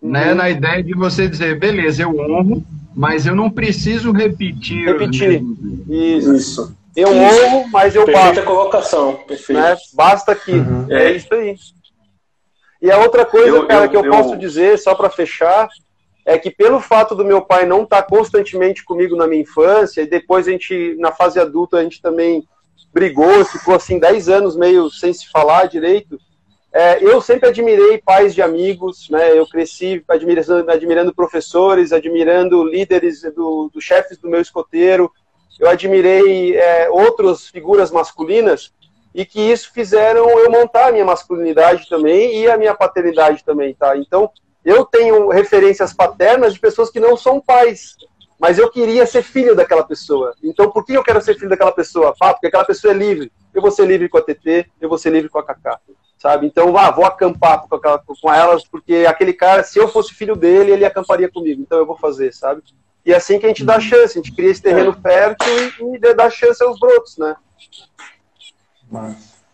uhum. né? Na ideia de você dizer, beleza, eu honro, mas eu não preciso repetir.
Repetir. Isso. isso. Eu isso. honro, mas eu
Perfeita basto. colocação. Perfeito. Né?
Basta aqui. Uhum. É. é. isso aí. E a outra coisa, eu, cara, eu, que eu, eu, posso dizer, só para fechar, é que pelo fato do meu pai não estar tá constantemente comigo na minha infância, e depois a gente, na fase adulta, a gente também brigou, ficou assim 10 anos meio sem se falar direito. É, eu sempre admirei pais de amigos, né? Eu cresci admirando, admirando professores, admirando líderes do, do chefes do meu escoteiro. Eu admirei é, outras figuras masculinas e que isso fizeram eu montar a minha masculinidade também e a minha paternidade também, tá? Então, eu tenho referências paternas de pessoas que não são pais, mas eu queria ser filho daquela pessoa. Então, por que eu quero ser filho daquela pessoa? Ah, porque aquela pessoa é livre. Eu vou ser livre com a TT, eu vou ser livre com a Kaká. Sabe? Então, ah, vou acampar com, aquela, com elas, porque aquele cara, se eu fosse filho dele, ele acamparia comigo. Então, eu vou fazer, sabe? E é assim que a gente dá chance, a gente cria esse terreno fértil e, e dá chance aos brotos, né?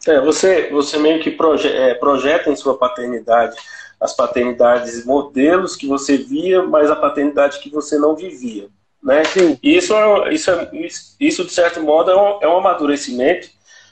É, você, você meio que proje é, projeta em sua paternidade as paternidades modelos que você via, mas a paternidade que você não vivia. Né? Sim. Isso, é, isso, é, isso, de certo modo, é um, é um amadurecimento,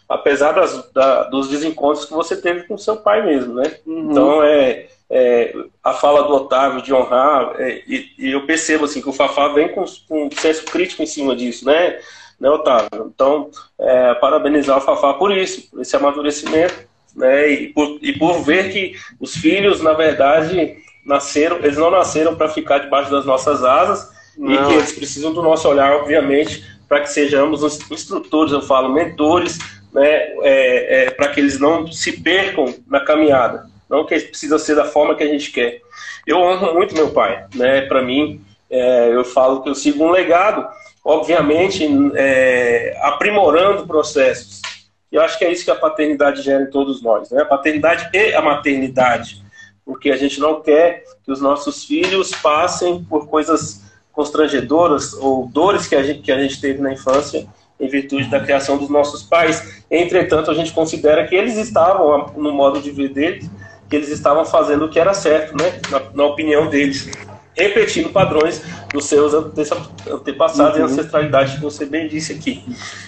apesar das, da, dos desencontros que você teve com seu pai mesmo. Né? Uhum. Então, é, é, a fala do Otávio de honrar, é, e, e, eu percebo assim, que o Fafá vem com, com um senso crítico em cima disso, né, né Otávio? Então, é, parabenizar o Fafá por isso, por esse amadurecimento né? E por, e por ver que os filhos, na verdade, nasceram, eles não nasceram para ficar debaixo das nossas asas não. e que eles precisam do nosso olhar, obviamente, para que sejamos instrutores, eu falo, mentores, né? É, é, para que eles não se percam na caminhada. Não que precisa ser da forma que a gente quer. Eu honro muito meu pai, né? Para mim, é, eu falo que eu sigo um legado, obviamente, é, aprimorando processos. E eu acho que é isso que a paternidade gera em todos nós, né? A paternidade e a maternidade, porque a gente não quer que os nossos filhos passem por coisas constrangedoras ou dores que a gente, que a gente teve na infância em virtude da criação dos nossos pais. Entretanto, a gente considera que eles estavam, no modo de ver deles, que eles estavam fazendo o que era certo, né? na, na opinião deles repetindo padrões dos seus antepassados uhum. e ancestralidade que você bem disse aqui.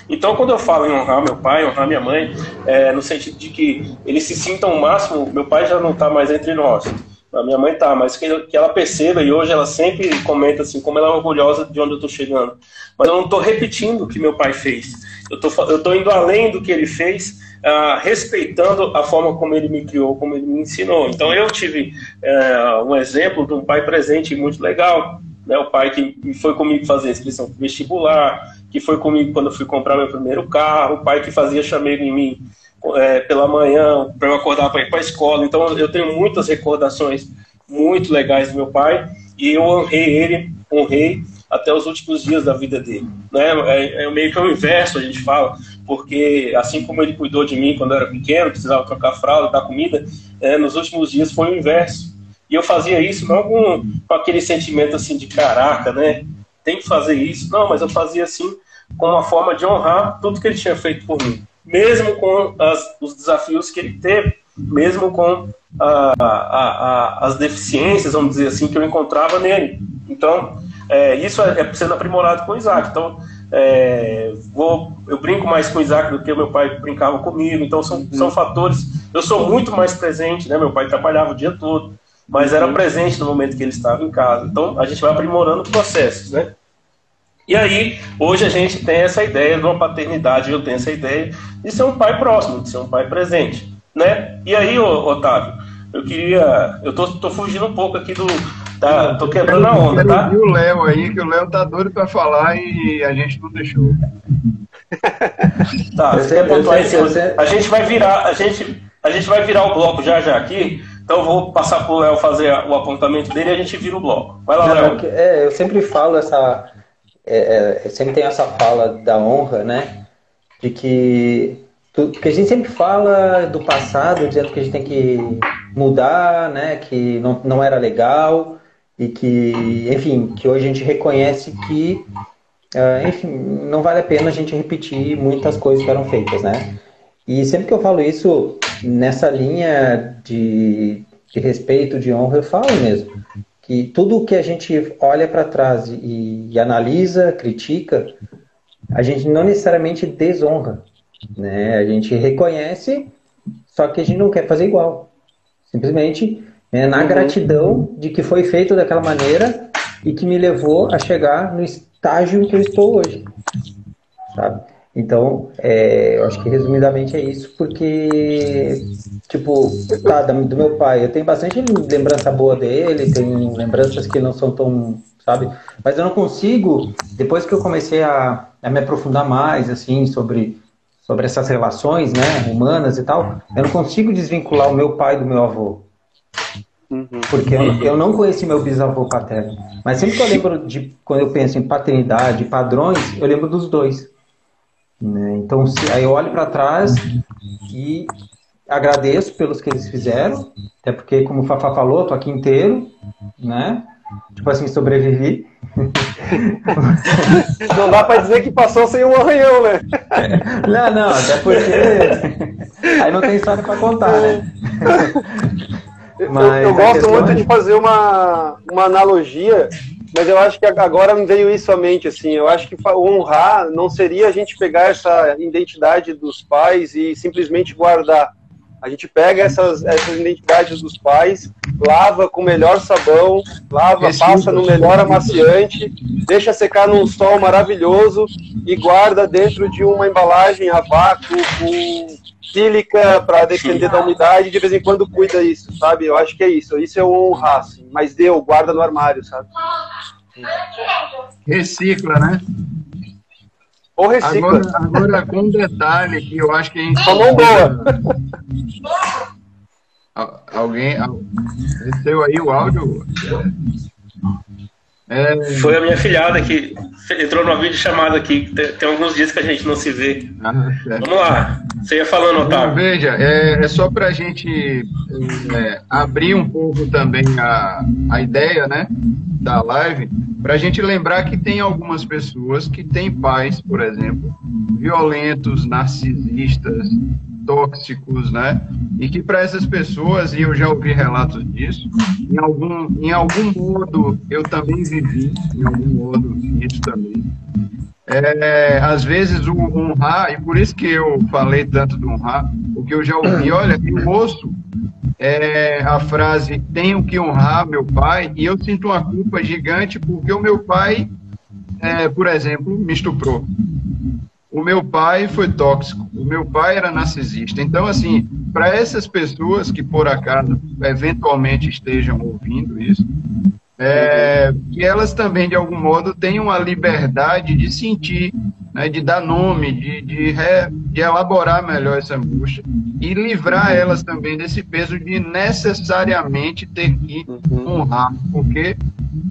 Então, quando eu falo em honrar meu pai, honrar minha mãe, é no sentido de que eles se sintam o máximo, meu pai já não está mais entre nós, a minha mãe tá, mas que, que ela perceba, e hoje ela sempre comenta assim, como ela é orgulhosa de onde eu estou chegando. Mas eu não estou repetindo o que meu pai fez. Eu tô, estou indo além do que ele fez, uh, respeitando a forma como ele me criou, como ele me ensinou. Então eu tive uh, um exemplo de um pai presente muito legal. Né, o pai que foi comigo fazer a inscrição vestibular, que foi comigo quando eu fui comprar meu primeiro carro, o pai que fazia chamego em mim é, pela manhã, para eu acordar para ir para a escola. Então eu tenho muitas recordações muito legais do meu pai e eu honrei ele, honrei até os últimos dias da vida dele. Né? É, é meio que o inverso, a gente fala, porque assim como ele cuidou de mim quando eu era pequeno, precisava trocar fralda, dar comida, é, nos últimos dias foi o inverso. E eu fazia isso não com, com aquele sentimento assim de caraca, né? Tem que fazer isso. Não, mas eu fazia assim com uma forma de honrar tudo que ele tinha feito por mim mesmo com as, os desafios que ele teve, mesmo com a, a, a, as deficiências, vamos dizer assim, que eu encontrava nele. Então, é, isso é, é sendo aprimorado com o Isaac. Então, é, vou, eu brinco mais com o Isaac do que o meu pai brincava comigo. Então, são, são uhum. fatores. Eu sou muito mais presente, né? Meu pai trabalhava o dia todo, mas era uhum. presente no momento que ele estava em casa. Então, a gente vai aprimorando processos, né? E aí, hoje a gente tem essa ideia de uma paternidade, eu tenho essa ideia de ser um pai próximo, de ser um pai presente, né? E aí, Otávio, eu queria, eu tô, tô fugindo um pouco aqui do, tá, tô quebrando a onda, tá?
E o Léo aí, que o Léo tá doido para falar e a gente não deixou.
tá, você quer pontuar isso? A gente vai virar, a gente, a gente vai virar o bloco já já aqui. Então eu vou passar pro Léo fazer o apontamento dele e a gente vira o bloco. Vai lá, Léo.
É, eu sempre falo essa é, é, sempre tem essa fala da honra, né? De que porque a gente sempre fala do passado, dizendo que a gente tem que mudar, né? Que não, não era legal e que, enfim, que hoje a gente reconhece que, uh, enfim, não vale a pena a gente repetir muitas coisas que eram feitas, né? E sempre que eu falo isso nessa linha de, de respeito, de honra, eu falo mesmo que tudo que a gente olha para trás e, e, analisa, critica, a gente não necessariamente desonra, né? A gente reconhece, só que a gente não quer fazer igual. Simplesmente é na uhum. gratidão de que foi feito daquela maneira e que me levou a chegar no estágio que eu estou hoje, sabe? Então, é, eu acho que resumidamente é isso, porque, tipo, tá, do meu pai, eu tenho bastante lembrança boa dele, tem lembranças que não são tão, sabe? Mas eu não consigo, depois que eu comecei a, a me aprofundar mais, assim, sobre, sobre essas relações, né, humanas e tal, eu não consigo desvincular o meu pai do meu avô. Uhum. Porque eu, eu não conheci meu bisavô paterno. Mas sempre que eu lembro de, quando eu penso em paternidade, padrões, eu lembro dos dois. Né? Então, se, aí eu olho para trás e agradeço pelos que eles fizeram, até porque, como o Fafá falou, tô aqui inteiro, né? Tipo assim, sobrevivi.
Não dá para dizer que passou sem um arranhão, né?
Não, não, até porque aí não tem história para contar, né?
Mas eu, eu gosto muito de fazer uma, uma analogia mas eu acho que agora me veio isso à mente, assim, eu acho que honrar não seria a gente pegar essa identidade dos pais e simplesmente guardar. A gente pega essas, essas identidades dos pais, lava com o melhor sabão, lava, passa no melhor amaciante, deixa secar num sol maravilhoso e guarda dentro de uma embalagem a vácuo com sílica para defender da umidade de vez em quando cuida isso, sabe? Eu acho que é isso. Isso é o honrar, assim. Mas deu, guarda no armário, sabe?
Recicla, né?
Ou recicla.
Agora, agora com um detalhe que eu acho que a gente.
Falou boa.
Alguém. Desceu aí o áudio?
É... Foi a minha filhada que entrou numa videochamada aqui. Tem, alguns dias que a gente não se vê. Ah, Vamos lá. Você ia falando, Otávio.
veja, é, é só para a gente é, abrir um pouco também a, a ideia né, da live, para a gente lembrar que tem algumas pessoas que têm pais, por exemplo, violentos, narcisistas, tóxicos, né? E que para essas pessoas, e eu já ouvi relatos disso, em algum, em algum modo eu também vivi, em algum modo isso também. É, às vezes o honrar, e por isso que eu falei tanto do honrar, porque eu já ouvi, olha, eu ouço é, a frase tenho que honrar meu pai, e eu sinto uma culpa gigante porque o meu pai, é, por exemplo, me estuprou. O meu pai foi tóxico, o meu pai era narcisista. Então, assim, para essas pessoas que por acaso eventualmente estejam ouvindo isso, é, que elas também, de algum modo, tenham a liberdade de sentir, né, de dar nome, de, de, re, de elaborar melhor essa angústia e livrar elas também desse peso de necessariamente ter que uhum. honrar, porque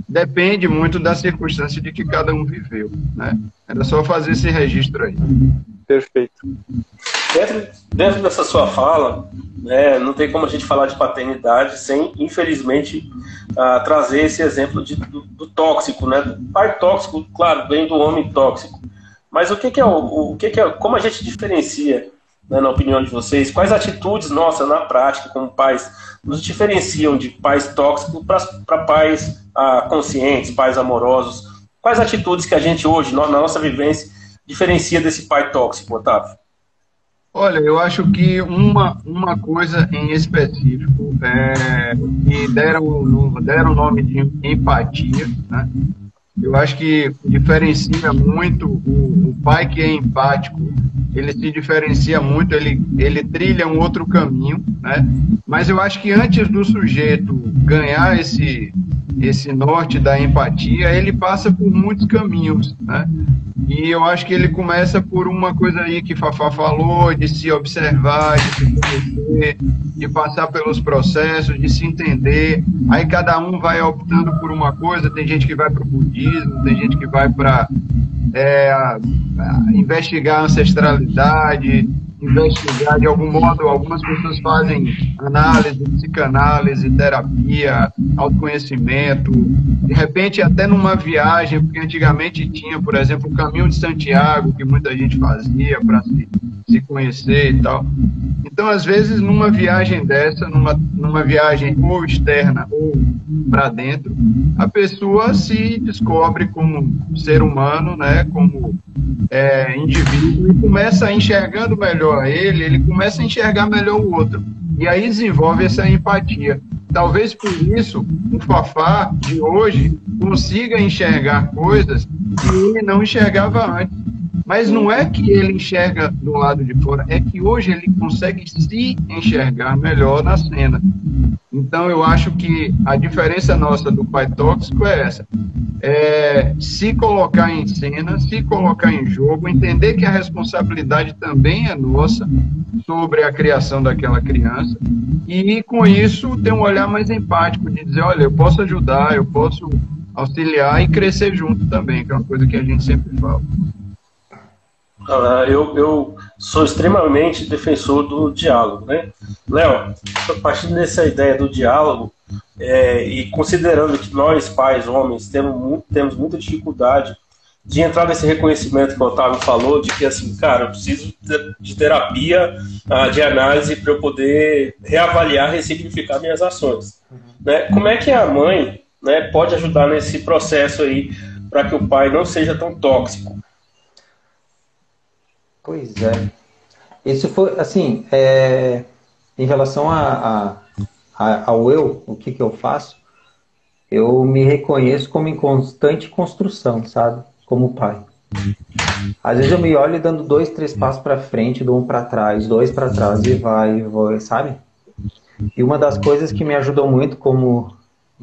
depende muito da circunstância de que cada um viveu. Né? Era só fazer esse registro aí.
Perfeito.
Dentro, dentro dessa sua fala, né, não tem como a gente falar de paternidade sem, infelizmente, uh, trazer esse exemplo de, do, do, tóxico, né? Do pai tóxico, claro, vem do homem tóxico. Mas o que, que é o, o que, que é, como a gente diferencia, né, na opinião de vocês, quais atitudes nossas na prática como pais nos diferenciam de pais tóxicos para pais ah, conscientes, pais amorosos? Quais atitudes que a gente hoje, na nossa vivência, diferencia desse pai tóxico, Otávio?
Olha, eu acho que uma, uma coisa em específico é, que deram, deram o nome de empatia, né? Eu acho que diferencia muito o, o, pai que é empático, ele se diferencia muito, ele, ele trilha um outro caminho, né? Mas eu acho que antes do sujeito ganhar esse, esse norte da empatia, ele passa por muitos caminhos, né? E eu acho que ele começa por uma coisa aí que Fafá falou, de se observar, de se conhecer, de passar pelos processos, de se entender. Aí cada um vai optando por uma coisa, tem gente que vai para o budismo, tem gente que vai para é, investigar a ancestralidade, investigar de algum modo. Algumas pessoas fazem análise, psicanálise, terapia, autoconhecimento. De repente, até numa viagem, porque antigamente tinha, por exemplo, o Caminho de Santiago, que muita gente fazia para se, se conhecer e tal. Então, às vezes, numa viagem dessa, numa, numa viagem ou externa ou para dentro, a pessoa se descobre como ser humano, né, como é, indivíduo e começa enxergando melhor ele, ele começa a enxergar melhor o outro. E aí desenvolve essa empatia. Talvez por isso o Fafá de hoje consiga enxergar coisas que ele não enxergava antes. Mas não é que ele enxerga do lado de fora, é que hoje ele consegue se enxergar melhor na cena. Então eu acho que a diferença nossa do pai tóxico é essa: é se colocar em cena, se colocar em jogo, entender que a responsabilidade também é nossa sobre a criação daquela criança e com isso ter um olhar mais empático de dizer, olha, eu posso ajudar, eu posso auxiliar e crescer junto também, que é uma coisa que a gente sempre fala.
Ah, eu, eu sou extremamente defensor do diálogo, né? Léo, a partir dessa ideia do diálogo é, e considerando que nós, pais, homens, temos, muito, temos muita dificuldade de entrar nesse reconhecimento que o Otávio falou, de que assim, cara, eu preciso de terapia, ah, de análise para eu poder reavaliar, ressignificar minhas ações. Né? Como é que a mãe né, pode ajudar nesse processo aí para que o pai não seja tão tóxico?
Pois é. Isso foi, assim, é, em relação a, a, ao eu, o que, que eu faço, eu me reconheço como em constante construção, sabe? Como pai. Às vezes eu me olho dando dois, três passos para frente, dou um para trás, dois para trás e vai, e vai, sabe? E uma das coisas que me ajudou muito, como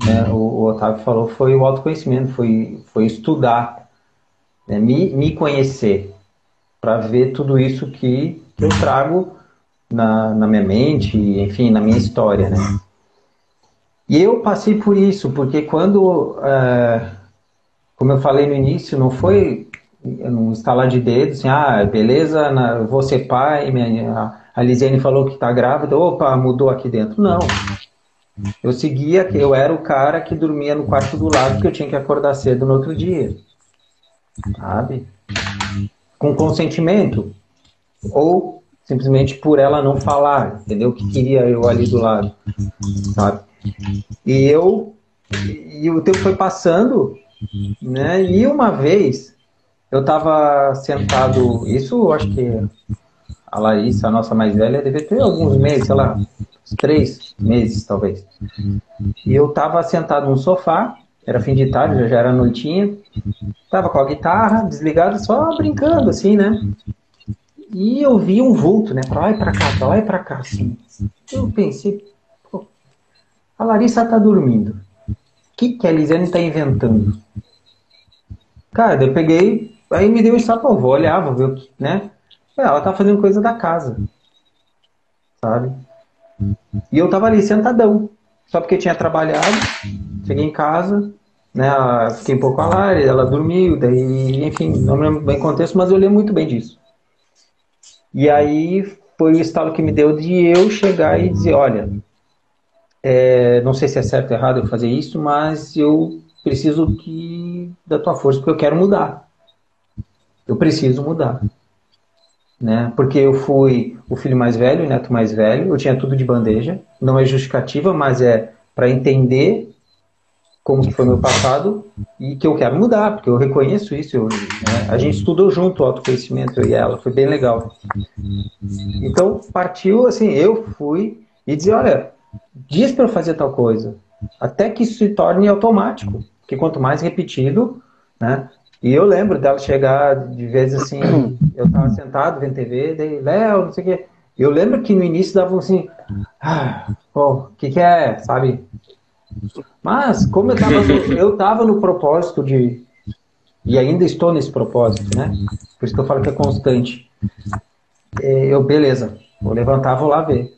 né, o, o, Otávio falou, foi o autoconhecimento, foi, foi estudar, né, me, me conhecer, para ver tudo isso que eu trago na, na minha mente, enfim, na minha história, né? E eu passei por isso, porque quando, é, como eu falei no início, não foi um estalar de dedos, assim, ah, beleza, na, vou ser pai, minha, a Lisiane falou que está grávida, opa, mudou aqui dentro. Não. Eu seguia, eu era o cara que dormia no quarto do lado, porque eu tinha que acordar cedo no outro dia. Sabe? Com consentimento. Ou simplesmente por ela não falar, entendeu? Que queria eu ali do lado. Sabe? E eu. E o tempo foi passando, né? E uma vez eu estava sentado, isso acho que a Larissa, a nossa mais velha, deve ter alguns meses, sei lá, três meses talvez. E eu estava sentado no sofá, era fim de tarde, já era noitinha, tava com a guitarra desligada, só brincando assim, né? E eu vi um vulto, né? Pra lá e pra cá, pra lá e pra cá, assim. Eu pensei, a Larissa tá dormindo. O que, que a Lisiane tá inventando? Cara, eu peguei, aí me deu um estado, vou olhar, vou ver o que, né? É, ela tá fazendo coisa da casa. Sabe? E eu tava ali sentadão. Só porque tinha trabalhado, cheguei em casa, né? Fiquei um pouco a Lari, ela dormiu, daí, enfim, não me lembro bem o contexto, mas eu lembro muito bem disso. E aí foi o estalo que me deu de eu chegar e dizer, olha, é, não sei se é certo ou errado eu fazer isso, mas eu preciso que, da tua força porque eu quero mudar. Eu preciso mudar. Né? Porque eu fui o filho mais velho, o neto mais velho, eu tinha tudo de bandeja. Não é justificativa, mas é para entender como que foi meu passado e que eu quero mudar, porque eu reconheço isso. Eu, né? A gente estudou junto o autoconhecimento, eu e ela, foi bem legal. Então, partiu assim, eu fui e disse, olha, diz para eu fazer tal coisa, até que isso se torne automático, porque quanto mais repetido, né? E eu lembro dela chegar de vezes assim, eu estava sentado vendo TV, daí, Léo, não sei o quê. Eu lembro que no início dava assim, ah, o que que é, sabe? Mas, como eu estava no, eu tava no propósito de. E ainda estou nesse propósito, né? Por isso que eu falo que é constante. É, eu, beleza, vou levantar, vou lá ver.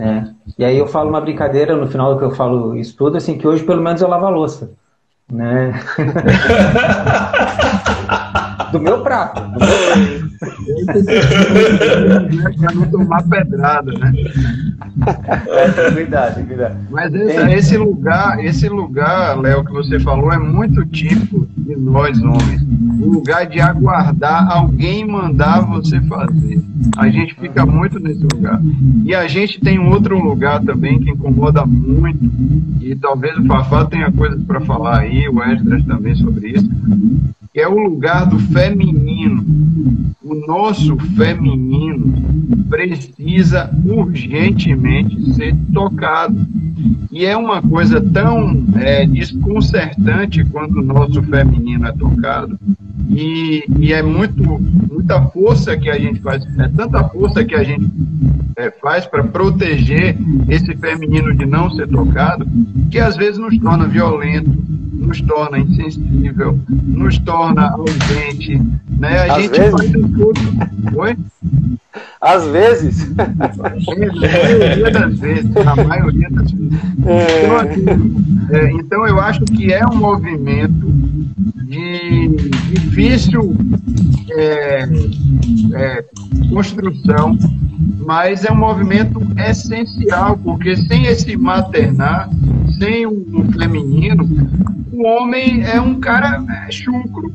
Né? E aí eu falo uma brincadeira no final do que eu falo isso tudo, assim, que hoje pelo menos eu lavo a louça. Né? do meu prato. Do meu
não tomar pedrada, né?
É, cuidado, cuidado.
Mas esse, esse lugar, esse lugar, Léo, que você falou, é muito típico de nós homens. O lugar de aguardar alguém mandar você fazer. A gente fica muito nesse lugar. E a gente tem outro lugar também que incomoda muito, e talvez o Fafá tenha coisas para falar aí, o Esdras também sobre isso, que é o lugar do feminino. O nosso feminino precisa urgentemente ser tocado. E é uma coisa tão é, desconcertante quando o nosso feminino é tocado. E, e, é muito, muita força que a gente faz, é tanta força que a gente é, faz para proteger esse feminino de não ser tocado, que às vezes nos torna violento, nos torna insensível, nos torna ausente, né? A
Às
gente
vezes?
Tudo. Oi?
Às vezes.
Na maioria das vezes. Maioria das vezes. Então, assim, é, então eu acho que é um movimento de difícil é, é, construção, mas é um movimento essencial, porque sem esse maternar, sem o feminino, o homem é um cara é, chucro,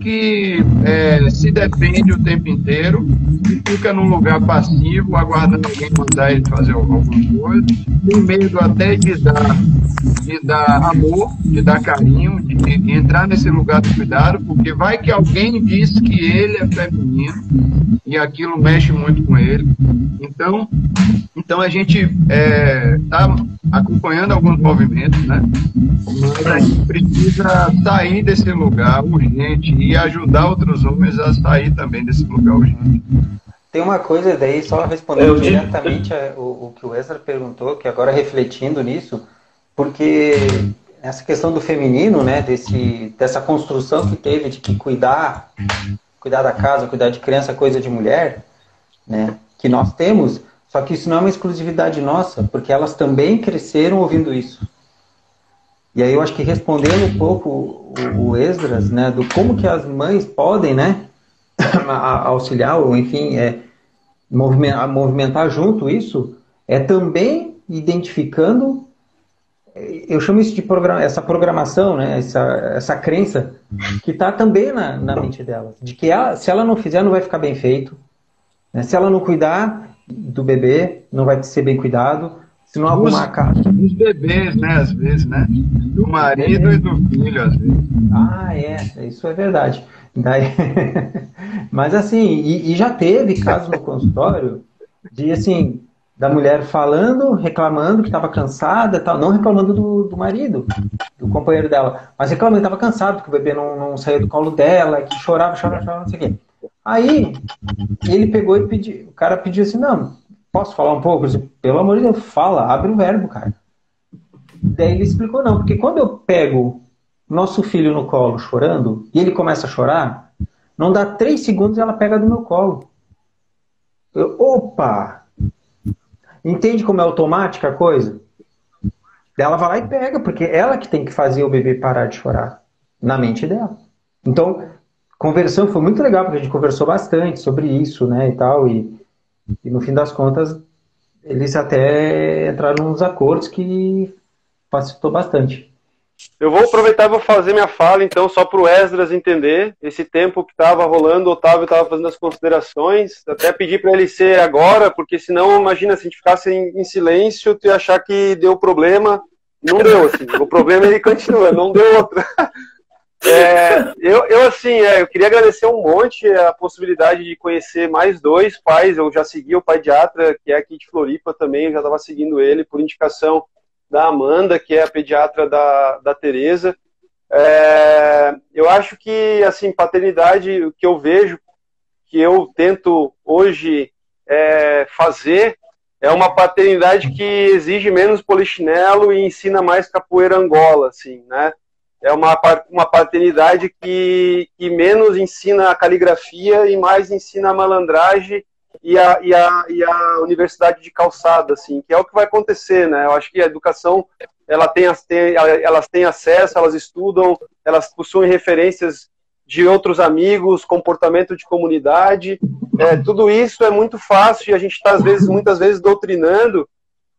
que é, se defende o tempo inteiro e fica num lugar passivo, aguardando alguém mandar ele fazer alguma coisa, tem medo até de dar, de dar amor, de dar carinho, de, de entrar nesse lugar do cuidado, porque vai que alguém diz que ele é feminino e aquilo mexe muito com ele. Então, então a gente está é, tá acompanhando alguns movimentos, né? Mas a gente precisa sair desse lugar urgente e ajudar outros homens a sair também desse lugar urgente.
Tem uma coisa daí, só respondendo diretamente o, o que o Ezra perguntou, que agora refletindo nisso, porque essa questão do feminino, né, desse, dessa construção que teve de que cuidar, cuidar da casa, cuidar de criança coisa de mulher, né, que nós temos, só que isso não é uma exclusividade nossa, porque elas também cresceram ouvindo isso. E aí eu acho que respondendo um pouco o, o Esdras, né, do como que as mães podem, né, auxiliar, ou enfim, é, movimentar, movimentar junto isso, é também identificando, eu chamo isso de programa, essa programação, né, essa, essa crença que está também na, na mente delas, de que ela, se ela não fizer, não vai ficar bem feito, né, se ela não cuidar do bebê, não vai ser bem cuidado, se não arrumar a casa.
Dos bebês, né, às vezes, né? Do marido e do filho, às vezes.
Ah, é, isso é verdade. Daí... Mas assim, e, e, já teve casos no consultório de assim, da mulher falando, reclamando que estava cansada, tal, não reclamando do, do marido, do companheiro dela, mas reclamando que estava cansado, que o bebê não, não saía do colo dela, que chorava, chorava, chorava, não sei o quê. Aí ele pegou e pediu, o cara pediu assim, não, posso falar um pouco? Pelo amor de Deus, fala, abre o verbo, cara. Daí ele explicou, não, porque quando eu pego nosso filho no colo chorando, e ele começa a chorar, não dá três segundos e ela pega do meu colo. Eu, opa! Entende como é automática a coisa? Ela vai lá e pega, porque é ela que tem que fazer o bebê parar de chorar. Na mente dela. Então, conversão foi muito legal, porque a gente conversou bastante sobre isso, né, e tal, e, e no fim das contas, eles até entraram nos acordos que facilitou bastante.
Eu vou aproveitar e vou fazer minha fala, então, só para o Esdras entender esse tempo que estava rolando, o Otávio estava fazendo as considerações, até pedir para ele ser agora, porque senão, imagina, se a gente ficasse em, em silêncio, tu ia achar que deu problema, não deu, assim, o problema ele continua, não deu outro. É, eu, eu, assim, é, eu queria agradecer um monte a possibilidade de conhecer mais dois pais, eu já segui o pediatra, que é aqui de Floripa também, eu já estava seguindo ele por indicação da Amanda, que é a pediatra da, da Tereza. É, eu acho que, assim, paternidade, o que eu vejo, que eu tento hoje é, fazer, é uma paternidade que exige menos polichinelo e ensina mais capoeira angola, assim, né? É uma, uma paternidade que, que menos ensina a caligrafia e mais ensina a malandragem e a, e a, e a universidade de calçada, assim, que é o que vai acontecer, né? Eu acho que a educação, ela tem, tem, elas têm acesso, elas estudam, elas possuem referências de outros amigos, comportamento de comunidade, é, tudo isso é muito fácil e a gente está, às vezes, muitas vezes, doutrinando,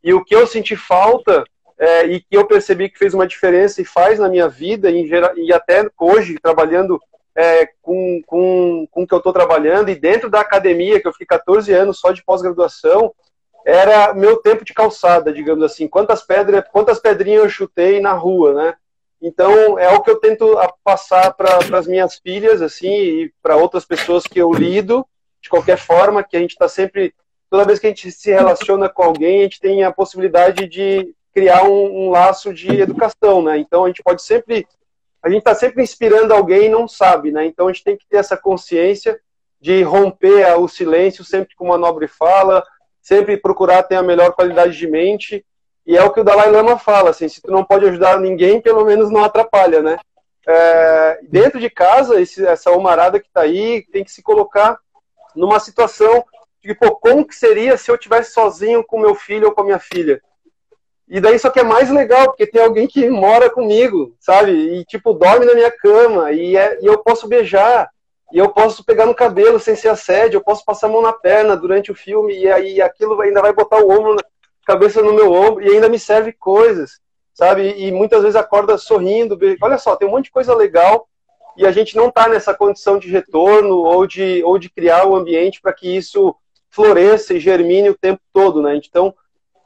e o que eu senti falta é, e que eu percebi que fez uma diferença e faz na minha vida, e, e até hoje, trabalhando é, com, com, com o que eu estou trabalhando, e dentro da academia, que eu fiquei 14 anos só de pós-graduação, era meu tempo de calçada, digamos assim. Quantas pedras, quantas pedrinhas eu chutei na rua, né? Então, é o que eu tento passar para as minhas filhas, assim, e para outras pessoas que eu lido, de qualquer forma, que a gente está sempre, toda vez que a gente se relaciona com alguém, a gente tem a possibilidade de criar um, um laço de educação, né? Então, a gente pode sempre a gente está sempre inspirando alguém e não sabe, né? Então a gente tem que ter essa consciência de romper o silêncio sempre com uma nobre fala, sempre procurar ter a melhor qualidade de mente. E é o que o Dalai Lama fala, assim, se tu não pode ajudar ninguém, pelo menos não atrapalha, né? É, dentro de casa, esse, essa homarada que está aí tem que se colocar numa situação de, pô, como que seria se eu tivesse sozinho com meu filho ou com a minha filha? E daí só que é mais legal, porque tem alguém que mora comigo, sabe? E tipo, dorme na minha cama, e, é, e eu posso beijar, e eu posso pegar no cabelo sem ser assédio, eu posso passar a mão na perna durante o filme, e aí aquilo ainda vai botar o ombro, cabeça no meu ombro, e ainda me serve coisas, sabe? E muitas vezes acorda sorrindo. Olha só, tem um monte de coisa legal, e a gente não está nessa condição de retorno ou de, ou de criar o um ambiente para que isso floresça e germine o tempo todo, né? Então,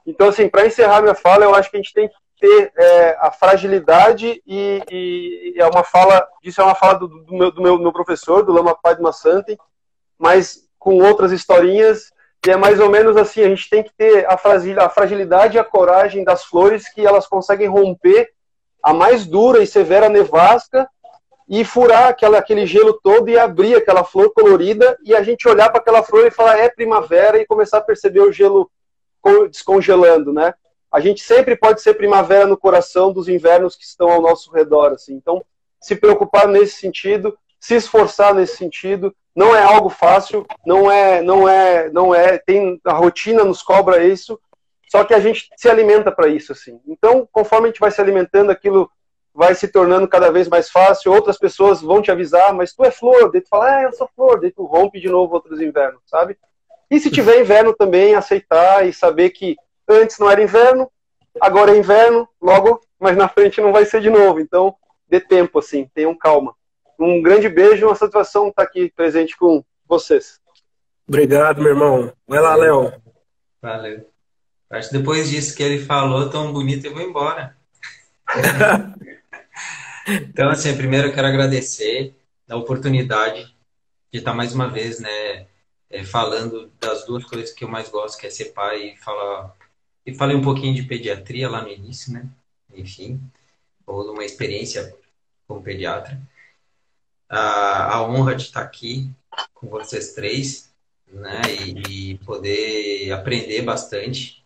então, assim, para encerrar minha fala, eu acho que a gente tem que ter é, a fragilidade e, e, é uma fala, isso é uma fala do, do, meu, do meu, meu, professor, do Lama Padma Santi, mas com outras historinhas, e é mais ou menos assim, a gente tem que ter a fragilidade e a coragem das flores que elas conseguem romper a mais dura e severa nevasca e furar aquela, aquele gelo todo e abrir aquela flor colorida e a gente olhar para aquela flor e falar é primavera e começar a perceber o gelo descongelando, né? A gente sempre pode ser primavera no coração dos invernos que estão ao nosso redor, assim. Então, se preocupar nesse sentido, se esforçar nesse sentido, não é algo fácil, não é, não é, não é, tem a rotina nos cobra isso, só que a gente se alimenta para isso, assim. Então, conforme a gente vai se alimentando, aquilo vai se tornando cada vez mais fácil, outras pessoas vão te avisar, mas tu é flor, daí tu fala, ah, eu sou flor, daí tu rompe de novo outros invernos, sabe? E se tiver inverno também, aceitar e saber que antes não era inverno, agora é inverno, logo, mas na frente não vai ser de novo. Então, dê tempo, assim, tenham calma. Um grande beijo, uma satisfação estar aqui presente com vocês.
Obrigado, meu irmão. Vai lá, Léo.
Valeu. Acho que depois disso que ele falou tão bonito, eu vou embora. Então, assim, primeiro eu quero agradecer a oportunidade de estar mais uma vez, né, é, falando das duas coisas que eu mais gosto, que é ser pai e falar. E falei um pouquinho de pediatria lá no início, né? Enfim, ou de uma experiência como pediatra. A, a honra de estar aqui com vocês três, né? E, e poder aprender bastante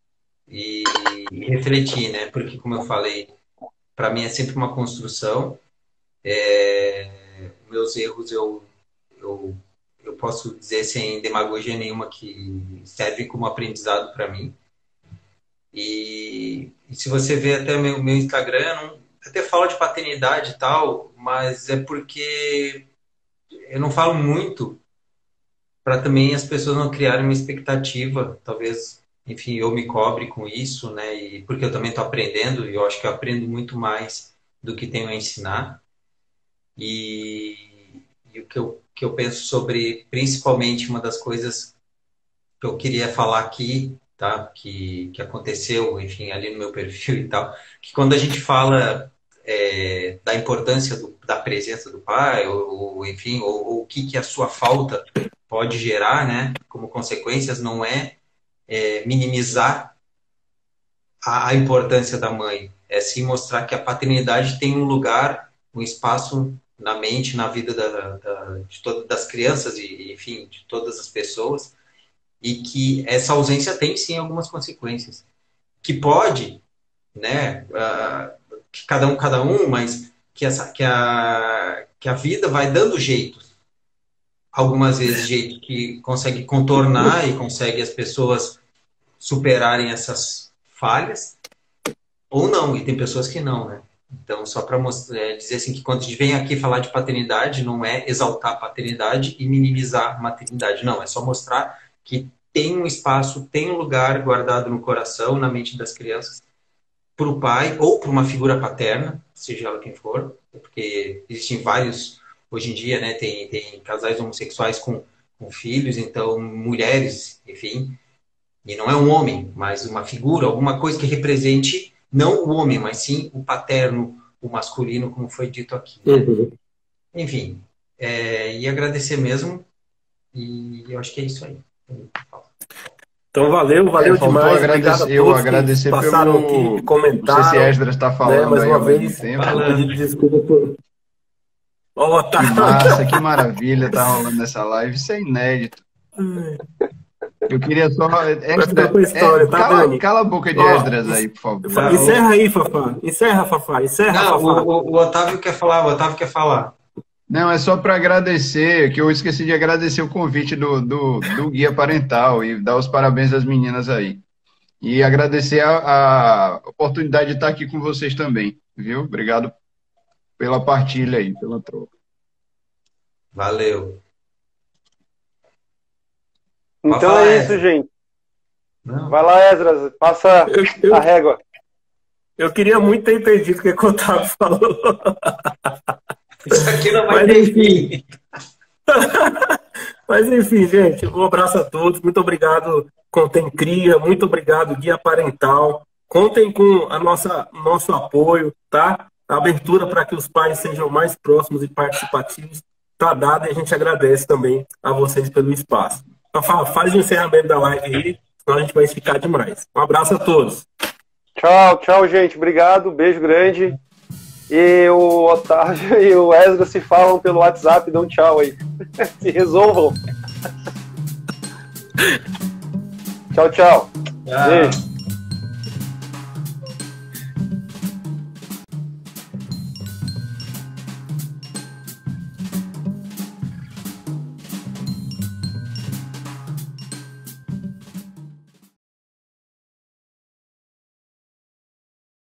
e, e refletir, né? Porque, como eu falei, para mim é sempre uma construção. É, meus erros eu, eu, eu posso dizer sem demagogia nenhuma que servem como aprendizado para mim. E, e, se você ver até meu, meu Instagram, não, até falo de paternidade e tal, mas é porque eu não falo muito para também as pessoas não criarem uma expectativa, talvez enfim, eu me cobre com isso, né? E porque eu também estou aprendendo e eu acho que eu aprendo muito mais do que tenho a ensinar. E, e o que eu, que eu penso sobre, principalmente, uma das coisas que eu queria falar aqui, tá? Que, que aconteceu, enfim, ali no meu perfil e tal, que quando a gente fala é, da importância do, da presença do pai, ou, ou enfim, ou, ou, o que, que a sua falta pode gerar, né? Como consequências, não é é, minimizar a, a, importância da mãe, é sim mostrar que a paternidade tem um lugar, um espaço na mente, na vida da, da, de todas das crianças e, enfim, de todas as pessoas, e que essa ausência tem sim algumas consequências, que pode, né, uh, que cada um cada um, mas que essa que a que a vida vai dando jeitos algumas vezes jeito que consegue contornar e consegue as pessoas superarem essas falhas, ou não, e tem pessoas que não, né? Então, só para é, dizer assim que quando a gente vem aqui falar de paternidade, não é exaltar a paternidade e minimizar a maternidade, não, é só mostrar que tem um espaço, tem um lugar guardado no coração, na mente das crianças, para o pai ou para uma figura paterna, seja ela quem for, porque existem vários hoje em dia, né, tem, tem casais homossexuais com, com filhos, então mulheres, enfim, e não é um homem, mas uma figura, alguma coisa que represente não o homem, mas sim o paterno, o masculino, como foi dito aqui. Uhum. Enfim, é, e agradecer mesmo, e eu acho que é isso aí.
Então valeu, valeu é, demais.
Agradecer, eu agradecer passaram pelo... aqui,
comentaram.
Não sei se Esdras está falando né,
mais uma vez. Tempo. Falando. Desculpa por,
Oh, tá. Que massa, que maravilha tá rolando nessa live. Isso é inédito. Eu queria só.
Extra, história, é, tá,
cala, Dani? cala a boca de Esdras aí, por favor.
Encerra aí, Fafá. Encerra, Fafá. Encerra,
Não, Fafá. O, o, Otávio quer falar, o Otávio quer falar.
Não, é só para agradecer, que eu esqueci de agradecer o convite do, do, do, guia parental e dar os parabéns às meninas aí. E agradecer a, a oportunidade de estar aqui com vocês também, viu? Obrigado pela partilha aí, pela troca.
Valeu.
Então falar, é isso, gente. Não. Vai lá, Ezra, passa eu, eu, a régua.
Eu queria muito ter entendido o que o Otávio falou.
Isso aqui não vai Mas, ter fim.
Mas enfim, gente, um abraço a todos. Muito obrigado, Contem Cria. Muito obrigado, Guia Parental. Contem com a nossa nosso apoio, tá? a abertura para que os pais sejam mais próximos e participativos está dada e a gente agradece também a vocês pelo espaço. Então, faz o encerramento da live aí, senão a gente vai explicar demais. Um abraço a todos.
Tchau, tchau, gente. Obrigado, beijo grande. E o Otávio e o Esga se falam pelo WhatsApp, dão tchau aí. se resolvam. tchau, tchau. tchau.
Beijo.